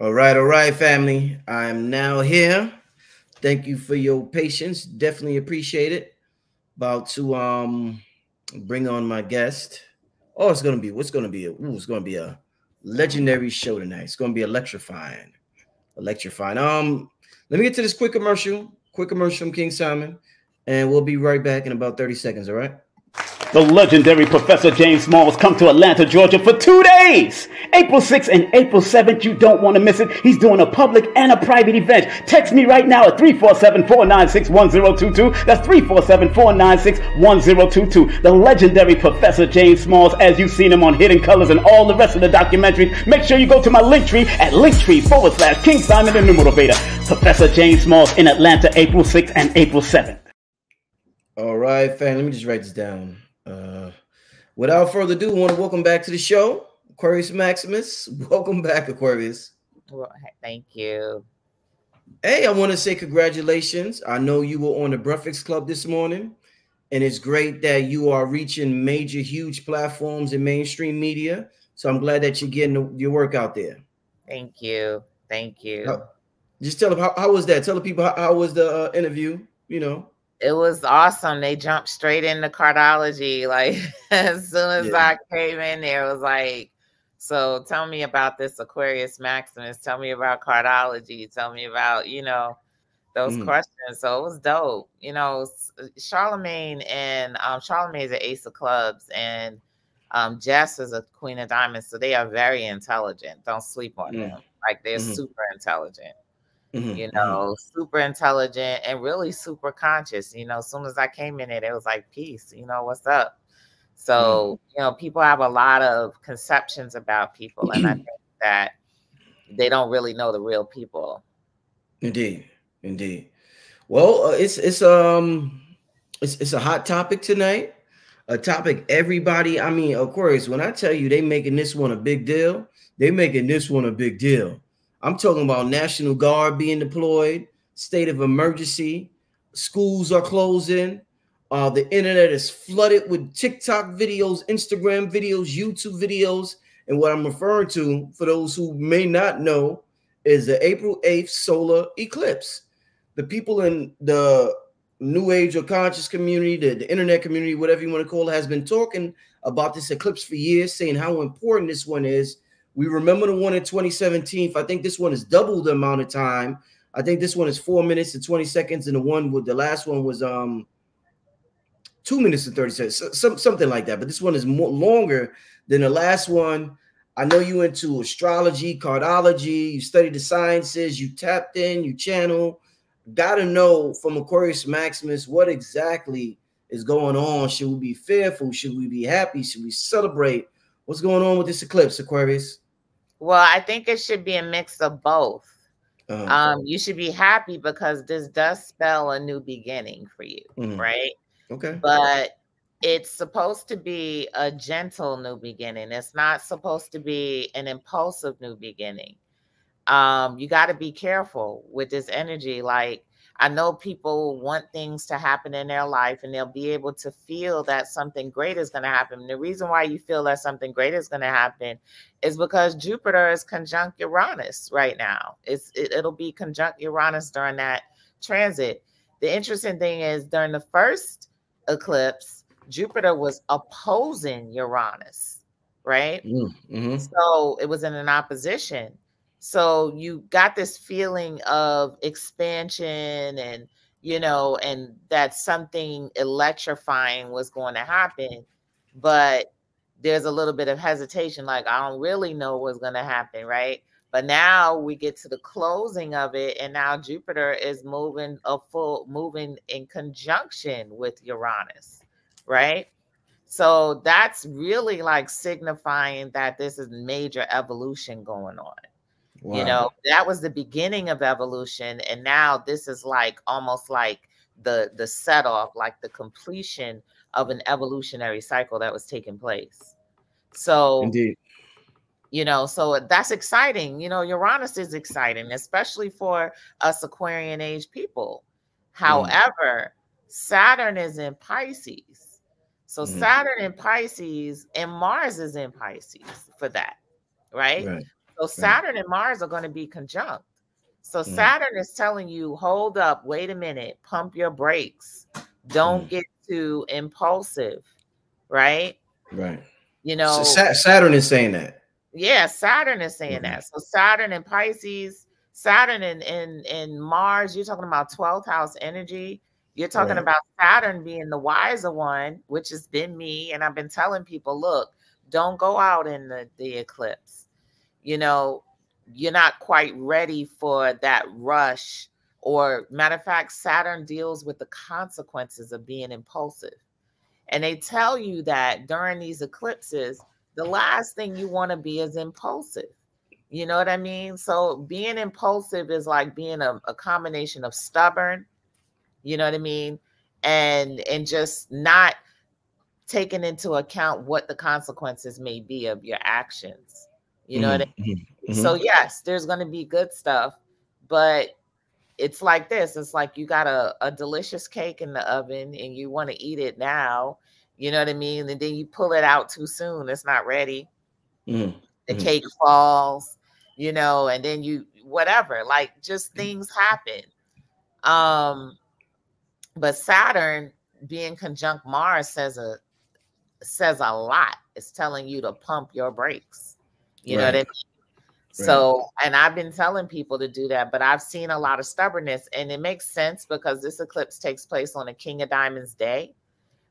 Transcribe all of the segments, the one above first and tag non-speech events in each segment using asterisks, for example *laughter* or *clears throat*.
All right, all right, family. I'm now here. Thank you for your patience. Definitely appreciate it. About to um bring on my guest. Oh, it's gonna be what's gonna be a ooh, it's gonna be a legendary show tonight. It's gonna be electrifying. Electrifying. Um, let me get to this quick commercial, quick commercial from King Simon, and we'll be right back in about 30 seconds. All right. The legendary Professor James Smalls come to Atlanta, Georgia for two days. April 6th and April 7th. You don't want to miss it. He's doing a public and a private event. Text me right now at 347-496-1022. That's 347-496-1022. The legendary Professor James Smalls, as you've seen him on Hidden Colors and all the rest of the documentaries. Make sure you go to my link tree at linktree forward slash King Simon the Numerovator. Professor James Smalls in Atlanta, April 6th and April 7th. All right, fam. Let me just write this down. Uh, without further ado, I want to welcome back to the show, Aquarius Maximus. *laughs* Welcome back, Aquarius. Well, thank you. Hey, I want to say congratulations. I know you were on the Breakfast Club this morning, and it's great that you are reaching major, huge platforms in mainstream media. So I'm glad that you're getting your work out there. Thank you. Thank you. Just tell them how, how was that? Tell the people how, how was the uh, interview? You know it was awesome. They jumped straight into cardology. Like *laughs* as soon as yeah. I came in there, it was like, so tell me about this Aquarius Maximus. Tell me about cardology. Tell me about, you know, those mm. questions. So it was dope. You know, Charlemagne and um Charlemagne's an ace of clubs and um Jess is a queen of diamonds. So they are very intelligent. Don't sleep on mm. them. Like they're mm-hmm. super intelligent. Mm-hmm. You mm-hmm. know, super intelligent and really super conscious. You know, as soon as I came in it, it was like peace. You know, what's up? So, mm-hmm. you know, people have a lot of conceptions about people, and I *clears throat* think that they don't really know the real people. Indeed, indeed. Well, uh, it's it's um it's it's a hot topic tonight. A topic everybody. I mean, of course, when I tell you they making this one a big deal, they making this one a big deal. I'm talking about National Guard being deployed, state of emergency, schools are closing. Uh, the internet is flooded with TikTok videos, Instagram videos, YouTube videos. And what I'm referring to, for those who may not know, is the April 8th solar eclipse. The people in the new age or conscious community, the, the internet community, whatever you want to call it, has been talking about this eclipse for years, saying how important this one is we remember the one in 2017. I think this one is double the amount of time. I think this one is four minutes and 20 seconds, and the one with the last one was um two minutes and 30 seconds, some, something like that. But this one is more longer than the last one. I know you into astrology, cardology, you study the sciences, you tapped in, you channel. Got to know from Aquarius Maximus what exactly is going on. Should we be fearful? Should we be happy? Should we celebrate? What's going on with this eclipse, Aquarius? Well, I think it should be a mix of both. Uh-huh. Um, you should be happy because this does spell a new beginning for you, mm-hmm. right? Okay. But it's supposed to be a gentle new beginning. It's not supposed to be an impulsive new beginning. Um, you got to be careful with this energy. Like I know people want things to happen in their life and they'll be able to feel that something great is going to happen. And the reason why you feel that something great is going to happen is because Jupiter is conjunct Uranus right now. It's it, it'll be conjunct Uranus during that transit. The interesting thing is during the first eclipse, Jupiter was opposing Uranus, right? Mm, mm-hmm. So it was in an opposition. So you got this feeling of expansion and you know, and that something electrifying was going to happen, but there's a little bit of hesitation, like I don't really know what's going to happen, right? But now we get to the closing of it, and now Jupiter is moving a full moving in conjunction with Uranus, right? So that's really like signifying that this is major evolution going on. Wow. You know, that was the beginning of evolution. And now this is like almost like the the set off, like the completion of an evolutionary cycle that was taking place. So indeed. You know, so that's exciting. You know, Uranus is exciting, especially for us Aquarian age people. Mm. However, mm. Saturn is in Pisces. So mm. Saturn in Pisces and Mars is in Pisces for that, right? right So Saturn and Mars are going to be conjunct. So mm. Saturn is telling you, hold up, wait a minute, pump your brakes. Don't mm. get too impulsive, right? Right. You know, so Saturn is saying that. Yeah, Saturn is saying mm-hmm. that. So Saturn and Pisces, Saturn and, and and Mars, you're talking about 12th house energy. You're talking right. about Saturn being the wiser one, which has been me. And I've been telling people, look, don't go out in the, the eclipse. You know, you're not quite ready for that rush. Or matter of fact, Saturn deals with the consequences of being impulsive. And they tell you that during these eclipses, the last thing you want to be is impulsive. You know what I mean? So being impulsive is like being a, a combination of stubborn, you know what I mean? And and just not taking into account what the consequences may be of your actions. You know mm-hmm. what I mean? Mm-hmm. mm-hmm. So yes, there's gonna be good stuff, but it's like this. It's like you got a, a delicious cake in the oven and you want to eat it now you know what I mean? And then you pull it out too soon, it's not ready. Mm-hmm. The mm-hmm. cake falls, you know, and then you whatever, like just mm. things happen. Um, but Saturn being conjunct Mars says a says a lot. It's telling you to pump your brakes. You right. know what I mean? So, and I've been telling people to do that, but I've seen a lot of stubbornness, and it makes sense because this eclipse takes place on a King of Diamonds day,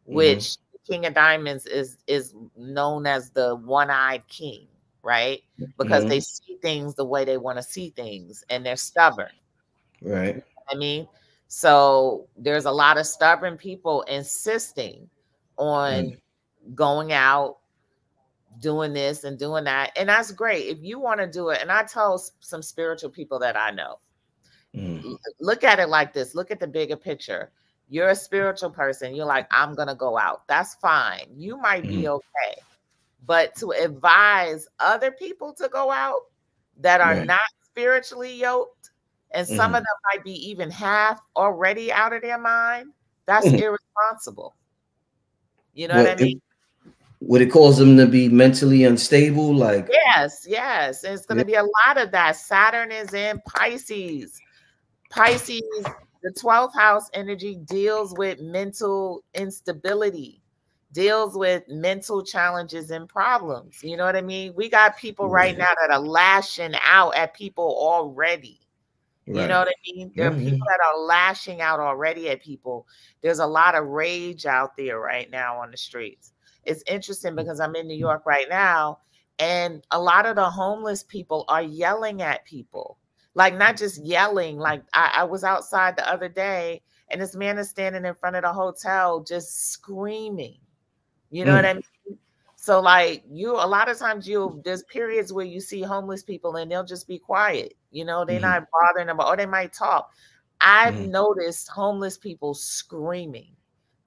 mm-hmm. which King of Diamonds is is known as the one-eyed king, right? Because mm-hmm. they see things the way they want to see things and they're stubborn. Right. I mean, so there's a lot of stubborn people insisting on mm. going out doing this and doing that and that's great if you want to do it and i tell some spiritual people that i know mm. look at it like this look at the bigger picture you're a spiritual person, you're like, I'm gonna go out. That's fine. You might be mm-hmm. okay. But to advise other people to go out that are right. not spiritually yoked, and some mm-hmm. of them might be even half already out of their mind, that's mm-hmm. irresponsible. You know well, what I mean? It, would it cause them to be mentally unstable? Like yes, yes. it's gonna yeah. be a lot of that. Saturn is in Pisces. Pisces the 12th house energy deals with mental instability, deals with mental challenges and problems. You know what I mean? We got people right now that are lashing out at people already. Right. You know what I mean? There are mm-hmm. people that are lashing out already at people. There's a lot of rage out there right now on the streets. It's interesting because I'm in New York right now, and a lot of the homeless people are yelling at people like not just yelling. Like I, I was outside the other day and this man is standing in front of the hotel just screaming. You know mm. what I mean? So like you a lot of times you there's periods where you see homeless people and they'll just be quiet. You know, they're mm. not bothering them, or they might talk. I've mm. noticed homeless people screaming,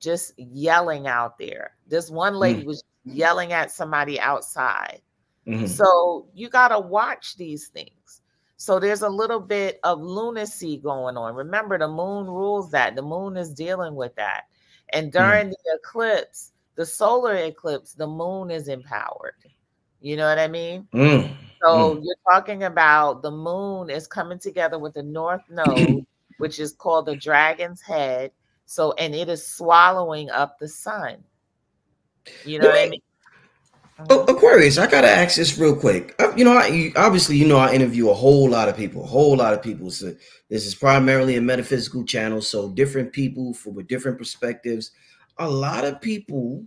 just yelling out there. This one lady mm. was yelling at somebody outside. Mm-hmm. So you got to watch these things. So there's a little bit of lunacy going on. Remember, the moon rules that. The moon is dealing with that. And hmm. during mm. the eclipse, the solar eclipse, the moon is empowered. You know what I mean? Mm. So mm. you're talking about the moon is coming together with the north *clears throat* node, which is called the dragon's head. So, and it is swallowing up the sun. You know what I mean? Oh, Aquarius, I gotta ask this real quick. Uh, you know, I, obviously, you know, I interview a whole lot of people, a whole lot of people. So this is primarily a metaphysical channel, so different people for with different perspectives. A lot of people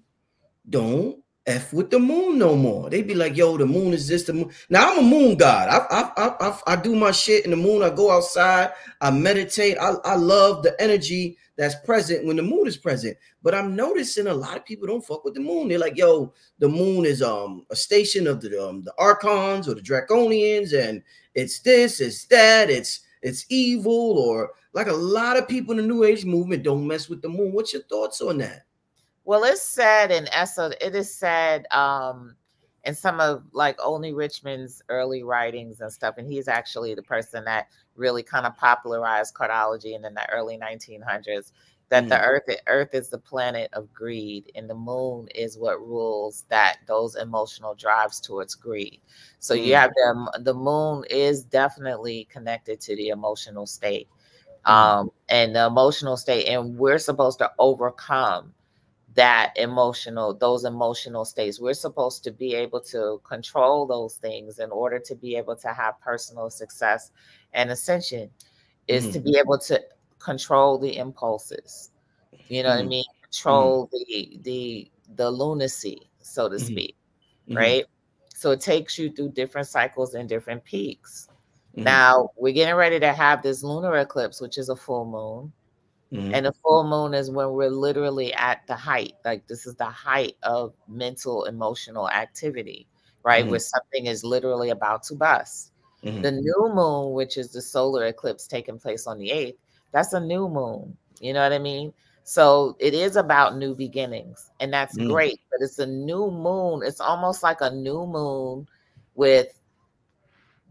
don't f with the moon no more. They be like, "Yo, the moon is this." The moon. Now I'm a moon god. I I I I, I do my shit in the moon. I go outside. I meditate. I I love the energy that's present when the moon is present. But I'm noticing a lot of people don't fuck with the moon. They're like, yo, the moon is um a station of the um the archons or the draconians, and it's this, it's that, it's it's evil, or like a lot of people in the new age movement don't mess with the moon. What's your thoughts on that? Well, it's said in Essa, it is said um in some of like Olney Richmond's early writings and stuff, and he's actually the person that really kind of popularized cardology in the early 1900s. that mm. the earth earth is the planet of greed and the moon is what rules that those emotional drives towards greed so mm. you have the the moon is definitely connected to the emotional state mm. um and the emotional state and we're supposed to overcome that emotional those emotional states we're supposed to be able to control those things in order to be able to have personal success and ascension is mm-hmm. to be able to control the impulses. You know mm-hmm. what I mm-hmm. mean? Control mm-hmm. the the the lunacy, so to mm-hmm. speak. Mm-hmm. Right. So it takes you through different cycles and different peaks. Now we're getting ready to have this lunar eclipse, which is a full moon. Mm-hmm. And the full moon is when we're literally at the height. Like this is the height of mental, emotional activity, right? Mm-hmm. Where something is literally about to bust. Mm-hmm. The new moon, which is the solar eclipse taking place on the 8th, that's a new moon. You know what I mean? So it is about new beginnings, and that's mm. great. But it's a new moon. It's almost like a new moon with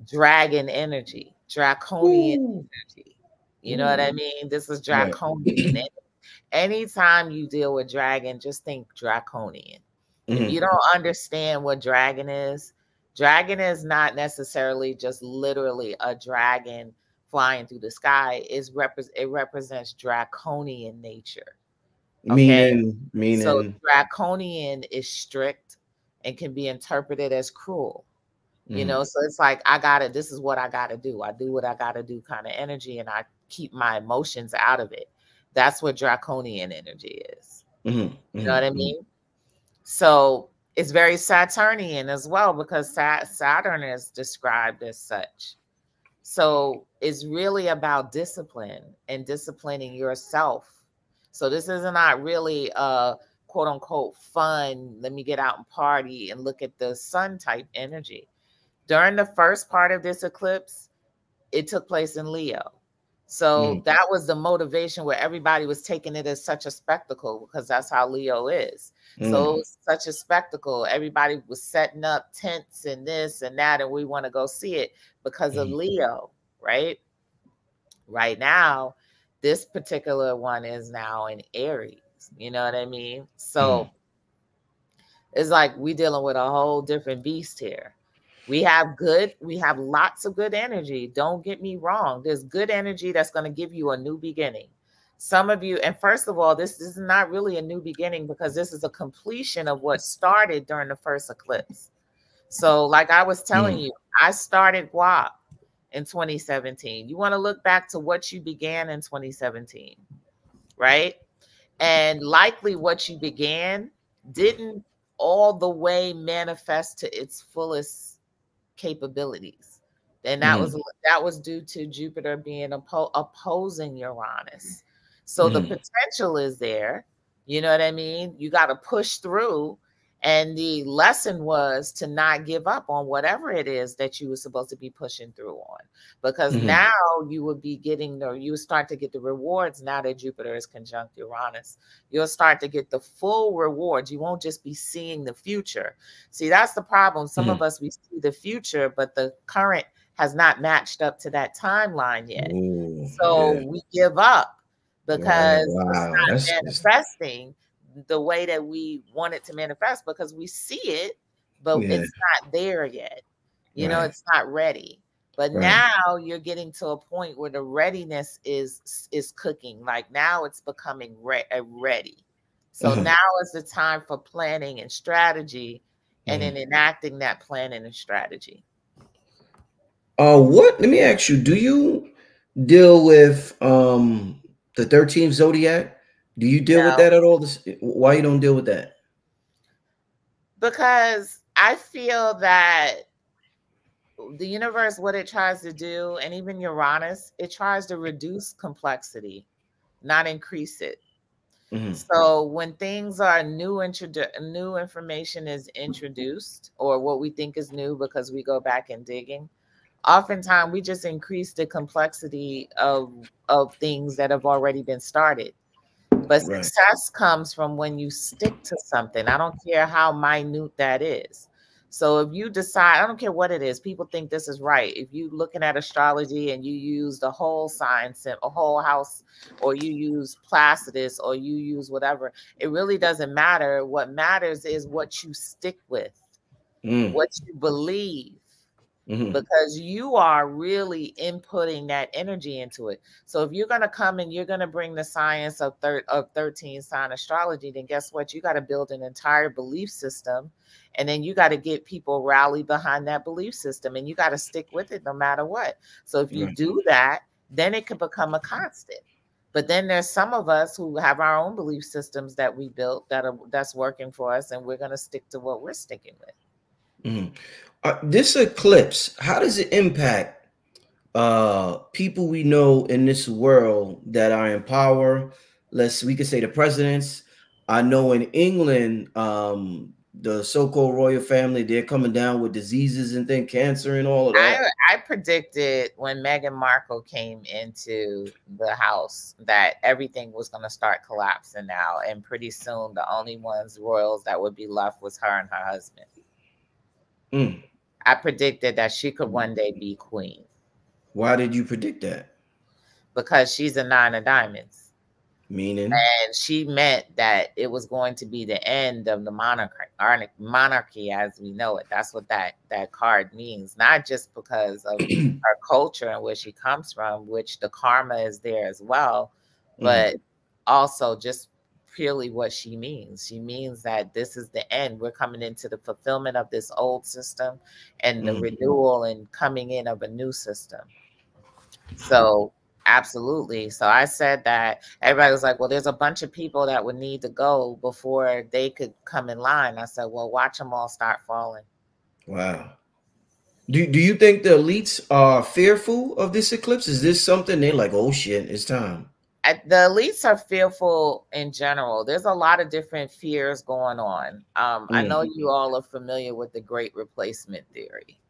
dragon energy, draconian Ooh. energy. You know what I mean? This is draconian. Right. Anytime you deal with dragon, just think draconian. Mm-hmm. If you don't understand what dragon is, dragon is not necessarily just literally a dragon flying through the sky is it represents draconian nature. Okay? Meaning, meaning. So draconian is strict and can be interpreted as cruel. You mm-hmm. know, so it's like I gotta. This is what I gotta do. I do what I gotta do, kind of energy, and I keep my emotions out of it. That's what draconian energy is. Mm-hmm. You know what I mm-hmm. mean? So it's very Saturnian as well because Saturn is described as such. So it's really about discipline and disciplining yourself. So this is not really a quote unquote fun, let me get out and party and look at the sun type energy. During the first part of this eclipse, it took place in Leo. So mm. that was the motivation where everybody was taking it as such a spectacle because that's how Leo is. Mm. So such a spectacle. Everybody was setting up tents and this and that, and we want to go see it because mm. of Leo, right? Right now, this particular one is now in Aries. You know what I mean? So mm. it's like we dealing with a whole different beast here. We have good, we have lots of good energy. Don't get me wrong. There's good energy that's going to give you a new beginning. Some of you, and first of all, this is not really a new beginning because this is a completion of what started during the first eclipse. So, like I was telling mm. you, I started WAP in 2017. You want to look back to what you began in 2017, right? And likely what you began didn't all the way manifest to its fullest capabilities. And that mm. was that was due to Jupiter being oppo- opposing Uranus. So mm. the potential is there. You know what I mean? You got to push through. And the lesson was to not give up on whatever it is that you were supposed to be pushing through on, because mm-hmm. now you will be getting the, you start to get the rewards now that Jupiter is conjunct Uranus. You'll start to get the full rewards. You won't just be seeing the future. See, that's the problem. Some mm-hmm. of us, we see the future, but the current has not matched up to that timeline yet. Ooh, so yeah. we give up because wow. it's not That's manifesting. The way that we want it to manifest because we see it, but yeah. it's not there yet. You right. know, it's not ready. But right. now you're getting to a point where the readiness is is cooking. Like now it's becoming re- uh, ready. So uh-huh. now is the time for planning and strategy and mm-hmm. then enacting that planning and strategy. Uh what let me ask you, do you deal with um the 13th zodiac? Do you deal no. with that at all? Why you don't deal with that? Because I feel that the universe, what it tries to do, and even Uranus, it tries to reduce complexity, not increase it. Mm-hmm. So when things are new, new information is introduced, or what we think is new because we go back and digging, oftentimes we just increase the complexity of of things that have already been started but right. success comes from when you stick to something i don't care how minute that is So if you decide, I don't care what it is, people think this is right. If you're looking at astrology and you use the whole sign, a whole house, or you use Placidus, or you use whatever, it really doesn't matter. What matters is what you stick with, mm. what you believe. Mm-hmm. because you are really inputting that energy into it. So if you're going to come and you're going to bring the science of, thir- of 13 sign astrology, then guess what? You got to build an entire belief system and then you got to get people rally behind that belief system and you got to stick with it no matter what. So if you right. do that, then it can become a constant. But then there's some of us who have our own belief systems that we built that are that's working for us, and we're going to stick to what we're sticking with. Mm-hmm. Uh, this eclipse, how does it impact uh, people we know in this world that are in power? Let's we could say the presidents. I know in England, um, the so-called royal family, they're coming down with diseases and then cancer and all of that. I, I predicted when Meghan Markle came into the house that everything was going to start collapsing now, and pretty soon the only ones royals that would be left was her and her husband. Mm. I predicted that she could one day be queen. Why did you predict that? Because she's a nine of diamonds. Meaning? And she meant that it was going to be the end of the monarchy, monarchy as we know it. That's what that, that card means. Not just because of *clears throat* her culture and where she comes from, which the karma is there as well, but mm-hmm. also just purely what she means. She means that this is the end. We're coming into the fulfillment of this old system and the mm-hmm. renewal and coming in of a new system. So, absolutely. So, I said that everybody was like, well, there's a bunch of people that would need to go before they could come in line. I said, well, watch them all start falling. Wow. Do, do you think the elites are fearful of this eclipse? Is this something they're like, oh shit, it's time? The elites are fearful in general. There's a lot of different fears going on. Um, mm. I know you all are familiar with the great replacement theory.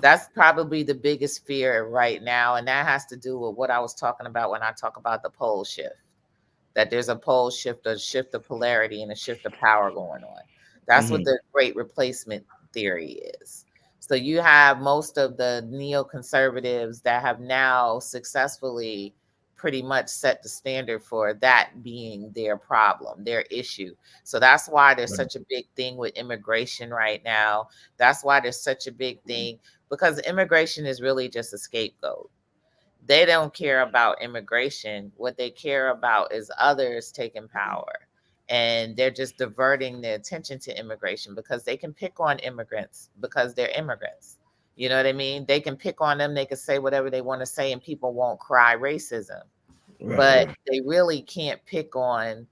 That's probably the biggest fear right now. And that has to do with what I was talking about when I talk about the pole shift that there's a pole shift, a shift of polarity, and a shift of power going on. That's mm-hmm. what the great replacement theory is. So you have most of the neoconservatives that have now successfully pretty much set the standard for that being their problem, their issue. So that's why there's right. such a big thing with immigration right now. That's why there's such a big mm-hmm. thing because immigration is really just a scapegoat. They don't care about immigration. What they care about is others taking power. And they're just diverting the attention to immigration because they can pick on immigrants because they're immigrants. You know what I mean? They can pick on them, they can say whatever they want to say, and people won't cry racism. Right. But they really can't pick on,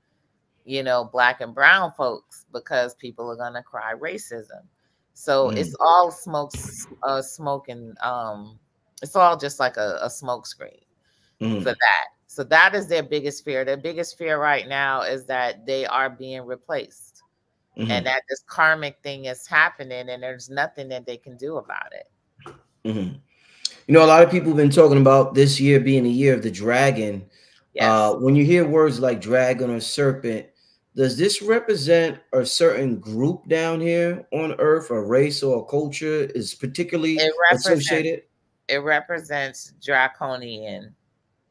you know, black and brown folks because people are gonna cry racism. So mm. it's all smoke, uh, smoke and um, it's all just like a, a smoke screen mm. for that. So that is their biggest fear. Their biggest fear right now is that they are being replaced. Mm-hmm. and that this karmic thing is happening and there's nothing that they can do about it. Mm-hmm. You know, a lot of people have been talking about this year being a year of the dragon. Yes. Uh, when you hear words like dragon or serpent, does this represent a certain group down here on Earth, a race or a culture is particularly it associated? It represents draconian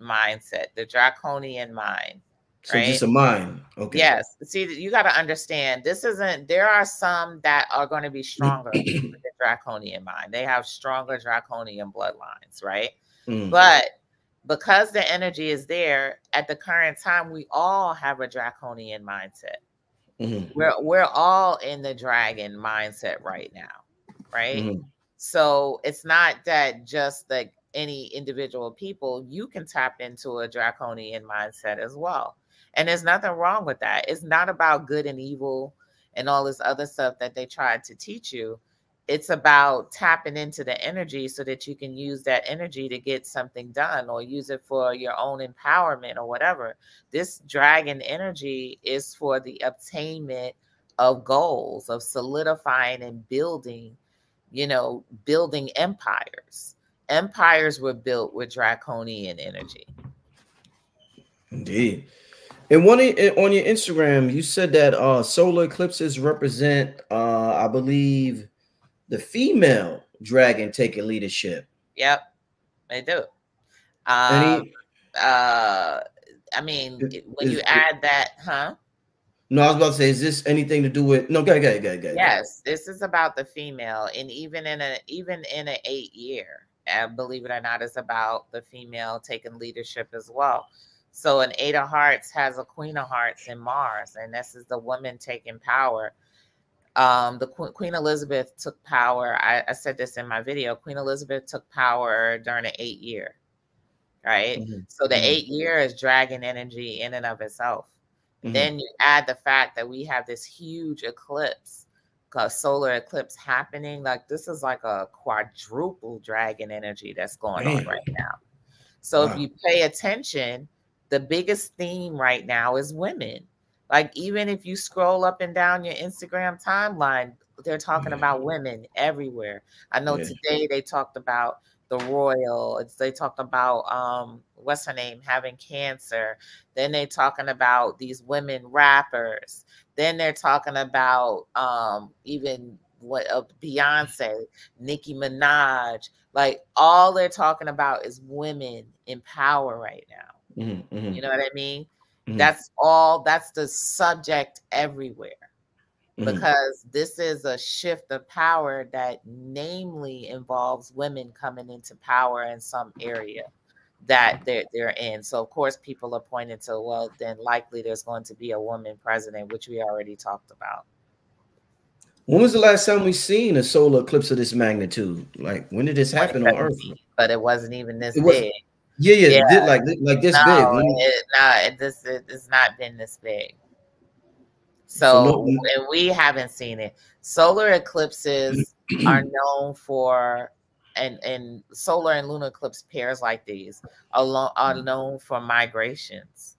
mindset, the draconian mind. So right? just a mind. Okay. Yes. See, you got to understand this isn't, there are some that are going to be stronger *clears throat* the draconian mind. They have stronger draconian bloodlines, right? Mm. But because the energy is there at the current time, we all have a draconian mindset. Mm-hmm. We're we're all in the dragon mindset right now, right? Mm-hmm. So it's not that just like any individual people, you can tap into a draconian mindset as well. And there's nothing wrong with that. It's not about good and evil and all this other stuff that they tried to teach you. It's about tapping into the energy so that you can use that energy to get something done or use it for your own empowerment or whatever. This dragon energy is for the obtainment of goals, of solidifying and building, you know, building empires. Empires were built with draconian energy. Indeed. And one on your Instagram, you said that uh, solar eclipses represent, uh, I believe, the female dragon taking leadership. Yep, they do. Um, uh, I mean, when you add that, huh? No, I was about to say, is this anything to do with? No, go, go, go, go. Yes, this is about the female, and even in a even in an eight year, and believe it or not, it's about the female taking leadership as well. So an eight of hearts has a queen of hearts in Mars, and this is the woman taking power. Um, the Queen Elizabeth took power. I, I, said this in my video. Queen Elizabeth took power during an eight year, right? Mm-hmm. So the mm-hmm. eight year is dragon energy in and of itself. Mm-hmm. Then you add the fact that we have this huge eclipse, a solar eclipse happening. Like this is like a quadruple dragon energy that's going Man. on right now. So wow. if you pay attention, the biggest theme right now is women. Like even if you scroll up and down your Instagram timeline, they're talking yeah. about women everywhere. I know yeah. today they talked about the royal. They talked about um, what's her name having cancer. Then they talking about these women rappers. Then they're talking about um, even what uh, Beyonce, Nicki Minaj. Like all they're talking about is women in power right now. Mm-hmm, mm-hmm. You know what I mean? Mm-hmm. That's all. That's the subject everywhere. Mm-hmm. because this is a shift of power that namely involves women coming into power in some area that they're, they're in. So, of course, people are pointing to, well, then likely there's going to be a woman president, which we already talked about. When was the last time we seen a solar eclipse of this magnitude? Like, when did this happen on Earth? But it wasn't even this big. Yeah, yeah, yeah. Like like this no, big. It, no, it, this it, it's not been this big. So, and we haven't seen it. Solar eclipses *clears throat* are known for, and and solar and lunar eclipse pairs like these are, are mm. known for migrations.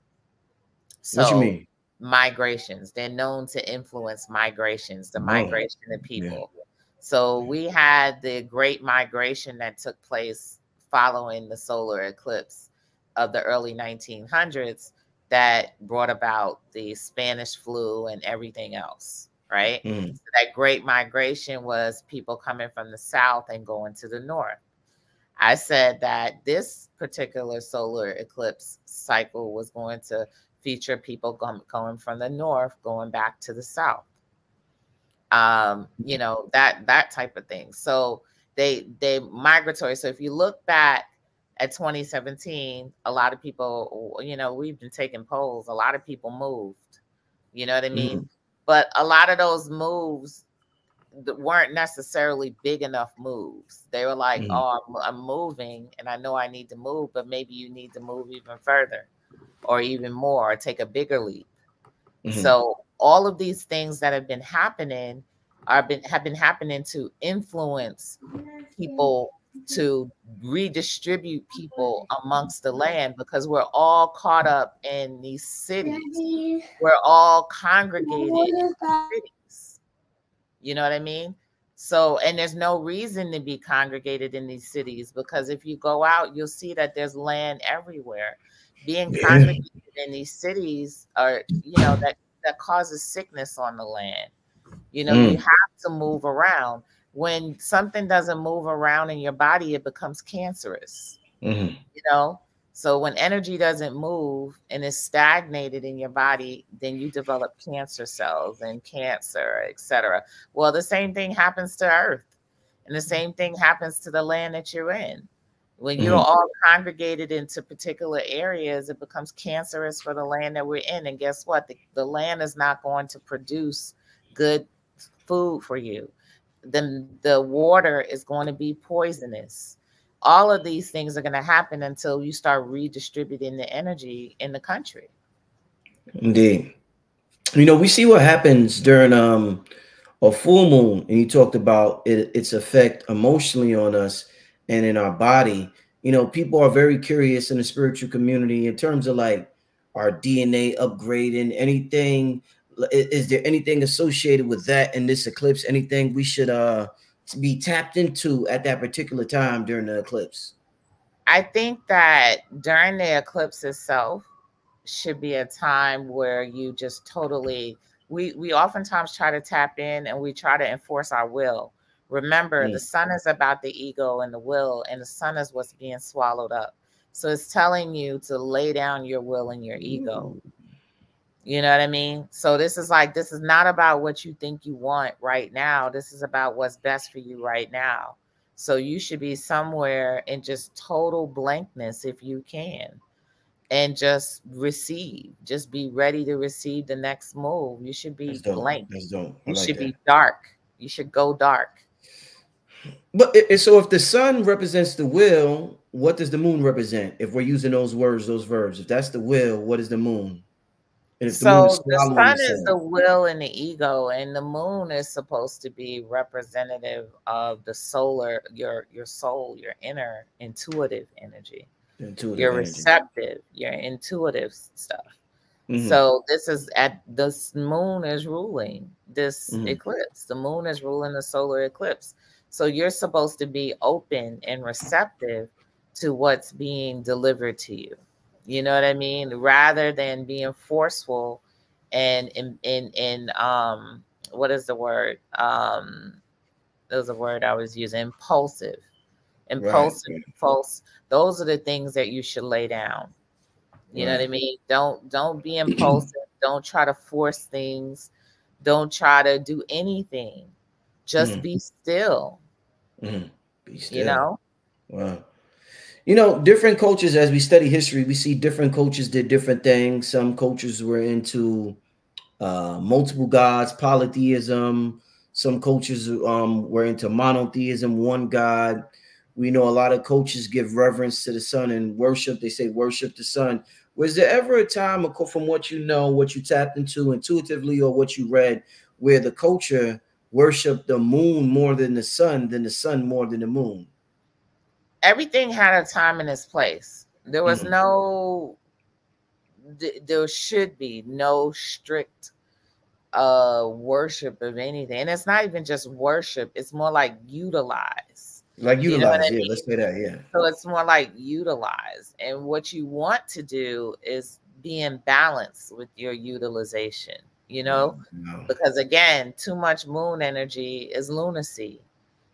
So, what you mean? Migrations. They're known to influence migrations, the oh, migration of people. Yeah. So we had the great migration that took place following the solar eclipse of the early 1900s that brought about the Spanish flu and everything else, right? Mm. So that great migration was people coming from the south and going to the north. I said that this particular solar eclipse cycle was going to feature people going from the north going back to the south. Um, you know, that that type of thing. So they they migratory. So if you look back at 2017, a lot of people, you know, we've been taking polls. A lot of people moved. You know what I mean? Mm-hmm. But a lot of those moves weren't necessarily big enough moves. They were like, mm-hmm. "Oh, I'm, I'm, moving, and I know I need to move, but maybe you need to move even further, or even more, or take a bigger leap." Mm-hmm. So all of these things that have been happening are been have been happening to influence people to redistribute people amongst the land because we're all caught up in these cities. We're all congregated in cities. You know what I mean? So, and there's no reason to be congregated in these cities because if you go out, you'll see that there's land everywhere. Being congregated in these cities are, you know, that that causes sickness on the land. You know, mm. you have to move around when something doesn't move around in your body, it becomes cancerous. Mm-hmm. You know, so when energy doesn't move and is stagnated in your body, then you develop cancer cells and cancer, etc. Well, the same thing happens to Earth, and the same thing happens to the land that you're in. When you're mm-hmm. all congregated into particular areas, it becomes cancerous for the land that we're in. And guess what? The, the land is not going to produce good food for you then the water is going to be poisonous. All of these things are going to happen until you start redistributing the energy in the country. Indeed. You know, we see what happens during um a full moon, and you talked about it, its effect emotionally on us and in our body. You know, people are very curious in the spiritual community in terms of like our DNA upgrading, anything is there anything associated with that in this eclipse? Anything we should uh be tapped into at that particular time during the eclipse? I think that during the eclipse itself should be a time where you just totally we we oftentimes try to tap in and we try to enforce our will Remember, mm. the sun is about the ego and the will, and the sun is what's being swallowed up. So it's telling you to lay down your will and your ego. You know what I mean? So this is like this is not about what you think you want right now. This is about what's best for you right now. So you should be somewhere in just total blankness if you can. And just receive. Just be ready to receive the next move. You should be blank. You like should that. be dark. You should go dark. But so if the sun represents the will, what does the moon represent? If we're using those words, those verbs, if that's the will, what is the moon? So the, the sun is the will and the ego, and the moon is supposed to be representative of the solar, your your soul, your inner intuitive energy, intuitive your energy. receptive, your intuitive stuff. Mm-hmm. So this is at this moon is ruling this mm-hmm. eclipse. The moon is ruling the solar eclipse. So you're supposed to be open and receptive to what's being delivered to you. You know what I mean? Rather than being forceful and in in in um what is the word? Um there's a word I was using, impulsive. Impulsive, right. impulse. Those are the things that you should lay down. You right. know what I mean? Don't don't be impulsive. don't try to force things. Don't try to do anything. Just mm. be still. Mm. Be still. You know? Wow you know, different cultures, as we study history, we see different cultures did different things. Some cultures were into uh, multiple gods, polytheism. Some cultures um, were into monotheism, one God. We know a lot of cultures give reverence to the sun and worship. They say worship the sun. Was there ever a time, from what you know, what you tapped into intuitively, or what you read, where the culture worshiped the moon more than the sun, than the sun more than the moon? Everything had a time and its place. There was mm-hmm. no, th- there should be no strict uh worship of anything. And it's not even just worship, it's more like utilize. Like utilize, you know yeah, mean? let's say that, yeah. So it's more like utilize. And what you want to do is be in balance with your utilization, you know? No. Because again, too much moon energy is lunacy.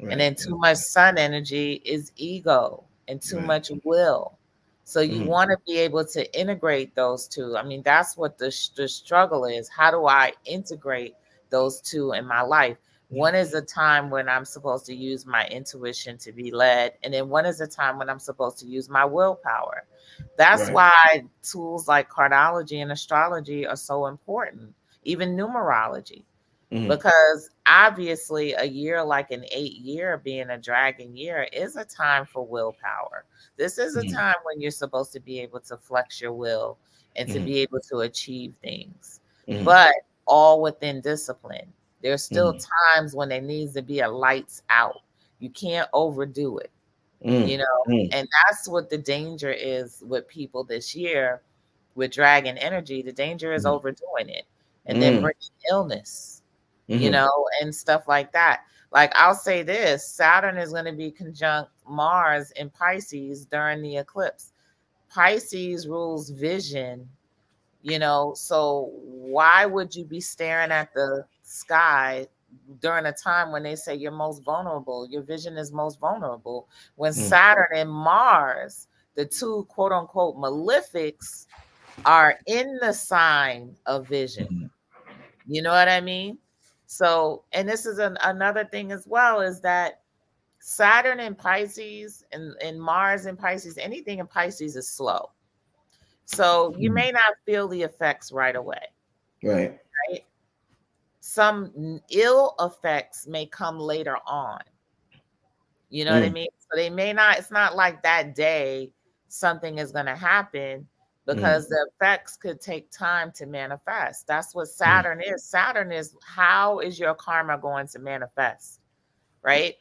Right. And then too much sun energy is ego and too right. much will. So you mm-hmm. want to be able to integrate those two. I mean, that's what the, the struggle is. How do I integrate those two in my life? One is a time when I'm supposed to use my intuition to be led, and then one is a time when I'm supposed to use my willpower. That's right. why tools like cardology and astrology are so important, even numerology. Mm-hmm. Because obviously, a year like an eight year being a dragon year is a time for willpower. This is a mm-hmm. time when you're supposed to be able to flex your will and to mm-hmm. be able to achieve things, mm-hmm. but all within discipline. There's still mm-hmm. times when there needs to be a lights out. You can't overdo it, mm, you know, mm. and that's what the danger is with people this year with dragon energy. The danger is overdoing it and then mm. bringing illness mm-hmm. you know, and stuff like that. Like I'll say this Saturn is going to be conjunct Mars in Pisces during the eclipse. Pisces rules vision, you know, so why would you be staring at the sky during a time when they say you're most vulnerable? Your vision is most vulnerable. When mm-hmm. Saturn and Mars, the two quote unquote malefics, are in the sign of vision. Mm-hmm. You know what I mean? So, and this is an, another thing as well is that Saturn in Pisces and, and Mars in Pisces, anything in Pisces is slow. So you mm. may not feel the effects right away. Right. Right. Some ill effects may come later on. You know mm. what I mm. mean? So they may not, it's not like that day something is going to happen. Because mm. the effects could take time to manifest. That's what mm. Saturn mm. is. Saturn is how is your karma going to manifest, right?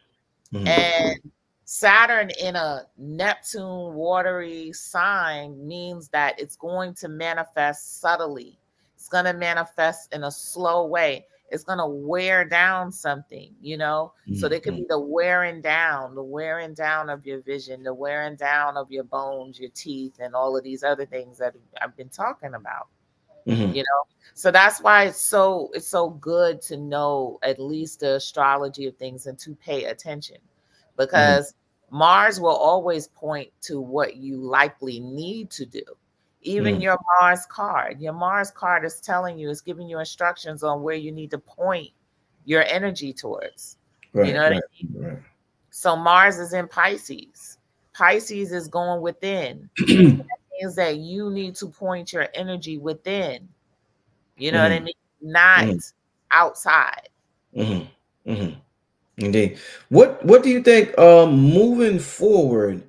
Mm. And Saturn in a Neptune watery sign means that it's going to manifest subtly. It's going to manifest in a slow way it's going to wear down something, you know? Mm-hmm. So there could be mm-hmm. the wearing down, the wearing down of your vision, the wearing down of your bones, your teeth, and all of these other things that I've been talking about. Mm-hmm. You know, so that's why it's so it's so good to know at least the astrology of things and to pay attention because mm-hmm. Mars will always point to what you likely need to do. Even mm-hmm. your Mars card, your Mars card is telling you, it's giving you instructions on where you need to point your energy towards. Right, you know what right, I mean? Right. So Mars is in Pisces. Pisces is going within. *clears throat* that means that you need to point your energy within. You know mm-hmm. what I mm-hmm. mean? Not mm-hmm. outside. Mm-hmm. mm-hmm. Indeed. What What do you think? Um, moving forward,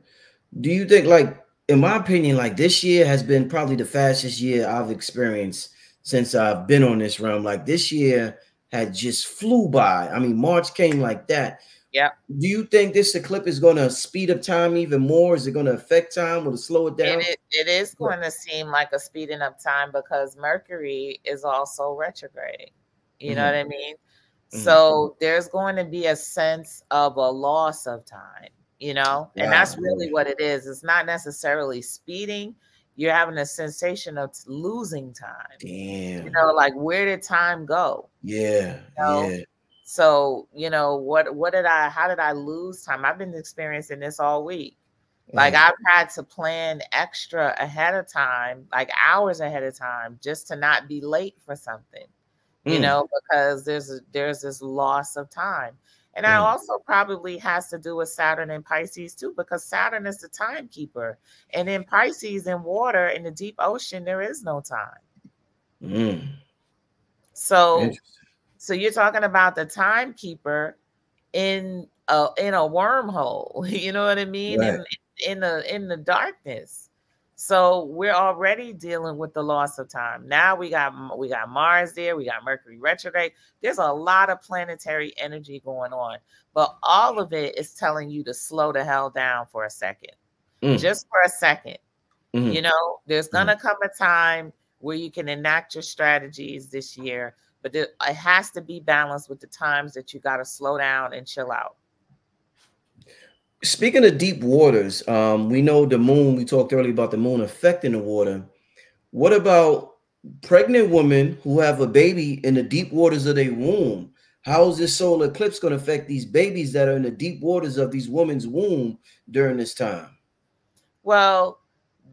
do you think, like, in my opinion, like this year has been probably the fastest year I've experienced since I've been on this realm. Like this year had just flew by. I mean, March came like that. Yeah. Do you think this eclipse is going to speed up time even more? Is it going to affect time? Will it slow it down? It, it is going to seem like a speeding up time because Mercury is also retrograde. You mm-hmm. know what I mean? Mm-hmm. So there's going to be a sense of a loss of time, you know, and that's really what it is. It's not necessarily speeding. You're having a sensation of losing time. Damn. You know, like where did time go? Yeah. You know? Yeah. So, you know, what what did I how did I lose time? I've been experiencing this all week. Like mm-hmm. I've had to plan extra ahead of time, like hours ahead of time, just to not be late for something. Mm. You know, because there's a, there's this loss of time. And mm. that also probably has to do with Saturn and Pisces too, because Saturn is the timekeeper. And in Pisces, in water, in the deep ocean, there is no time. Mm. So so you're talking about the timekeeper in a in a wormhole. *laughs* You know what I mean? Right. In in the in the darkness. So we're already dealing with the loss of time. Now we got we got Mars there, we got Mercury retrograde. There's a lot of planetary energy going on, but all of it is telling you to slow the hell down for a second. Mm. Just for a 2nd mm-hmm. You know, there's mm-hmm. gonna mm. come a time where you can enact your strategies this year but it, it has to be balanced with the times that you got to slow down and chill out. Speaking of deep waters, um, we know the moon. We talked earlier about the moon affecting the water. What about pregnant women who have a baby in the deep waters of their womb? How is this solar eclipse going to affect these babies that are in the deep waters of these women's womb during this time? Well,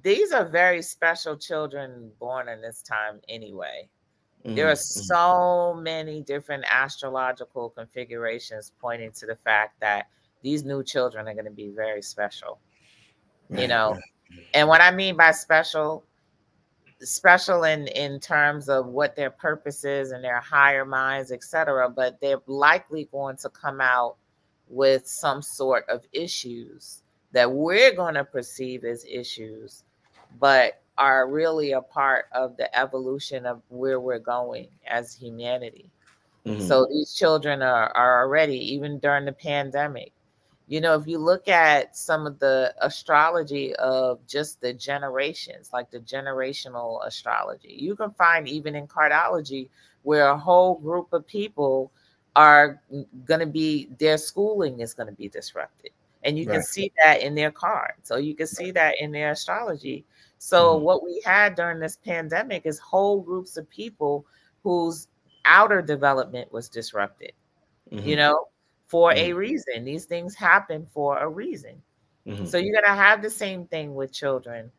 these are very special children born in this time anyway. Mm-hmm. There are mm-hmm. so many different astrological configurations pointing to the fact that these new children are going to be very special. You *laughs* know, and what I mean by special, special in in terms of what their purpose is and their higher minds, etc. But they're likely going to come out with some sort of issues that we're going to perceive as issues, but are really a part of the evolution of where we're going as humanity. Mm-hmm. So these children are, are already, even during the pandemic. You know, if you look at some of the astrology of just the generations, like the generational astrology, you can find even in cardology where a whole group of people are going to be, their schooling is going to be disrupted. And you right. can see that in their card. So you can see that in their astrology so mm-hmm. what we had during this pandemic is whole groups of people whose outer development was disrupted. Mm-hmm. You know, for mm-hmm. a reason. These things happen for a reason. Mm-hmm. So you're going to have the same thing with children.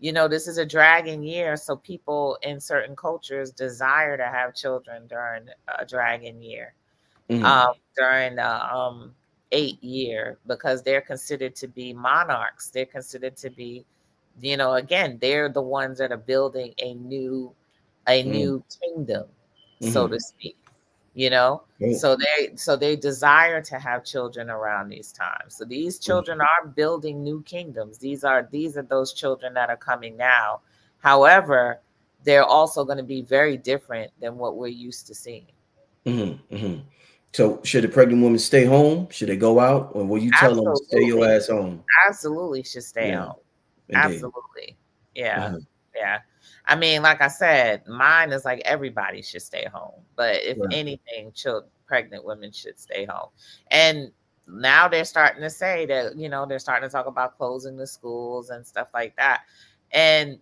You know, this is a dragon year, so people in certain cultures desire to have children during a dragon year, mm-hmm. um, during the um, eight year, because they're considered to be monarchs. They're considered to be you know again they're the ones that are building a new a mm. new kingdom mm-hmm. so to speak you know so they so they desire to have children around these times so these children are building new kingdoms these are these are those children that are coming now however they're also going to be very different than what we're used to seeing mm-hmm, mm-hmm. so should a pregnant woman stay home should they go out or will you tell absolutely. them stay your ass home absolutely should stay yeah. home Indeed. Absolutely. Yeah. Mm-hmm. Yeah. I mean, like I said, mine is like everybody should stay home. But if right. anything, children, pregnant women should stay home. And now they're starting to say that, you know, they're starting to talk about closing the schools and stuff like that. And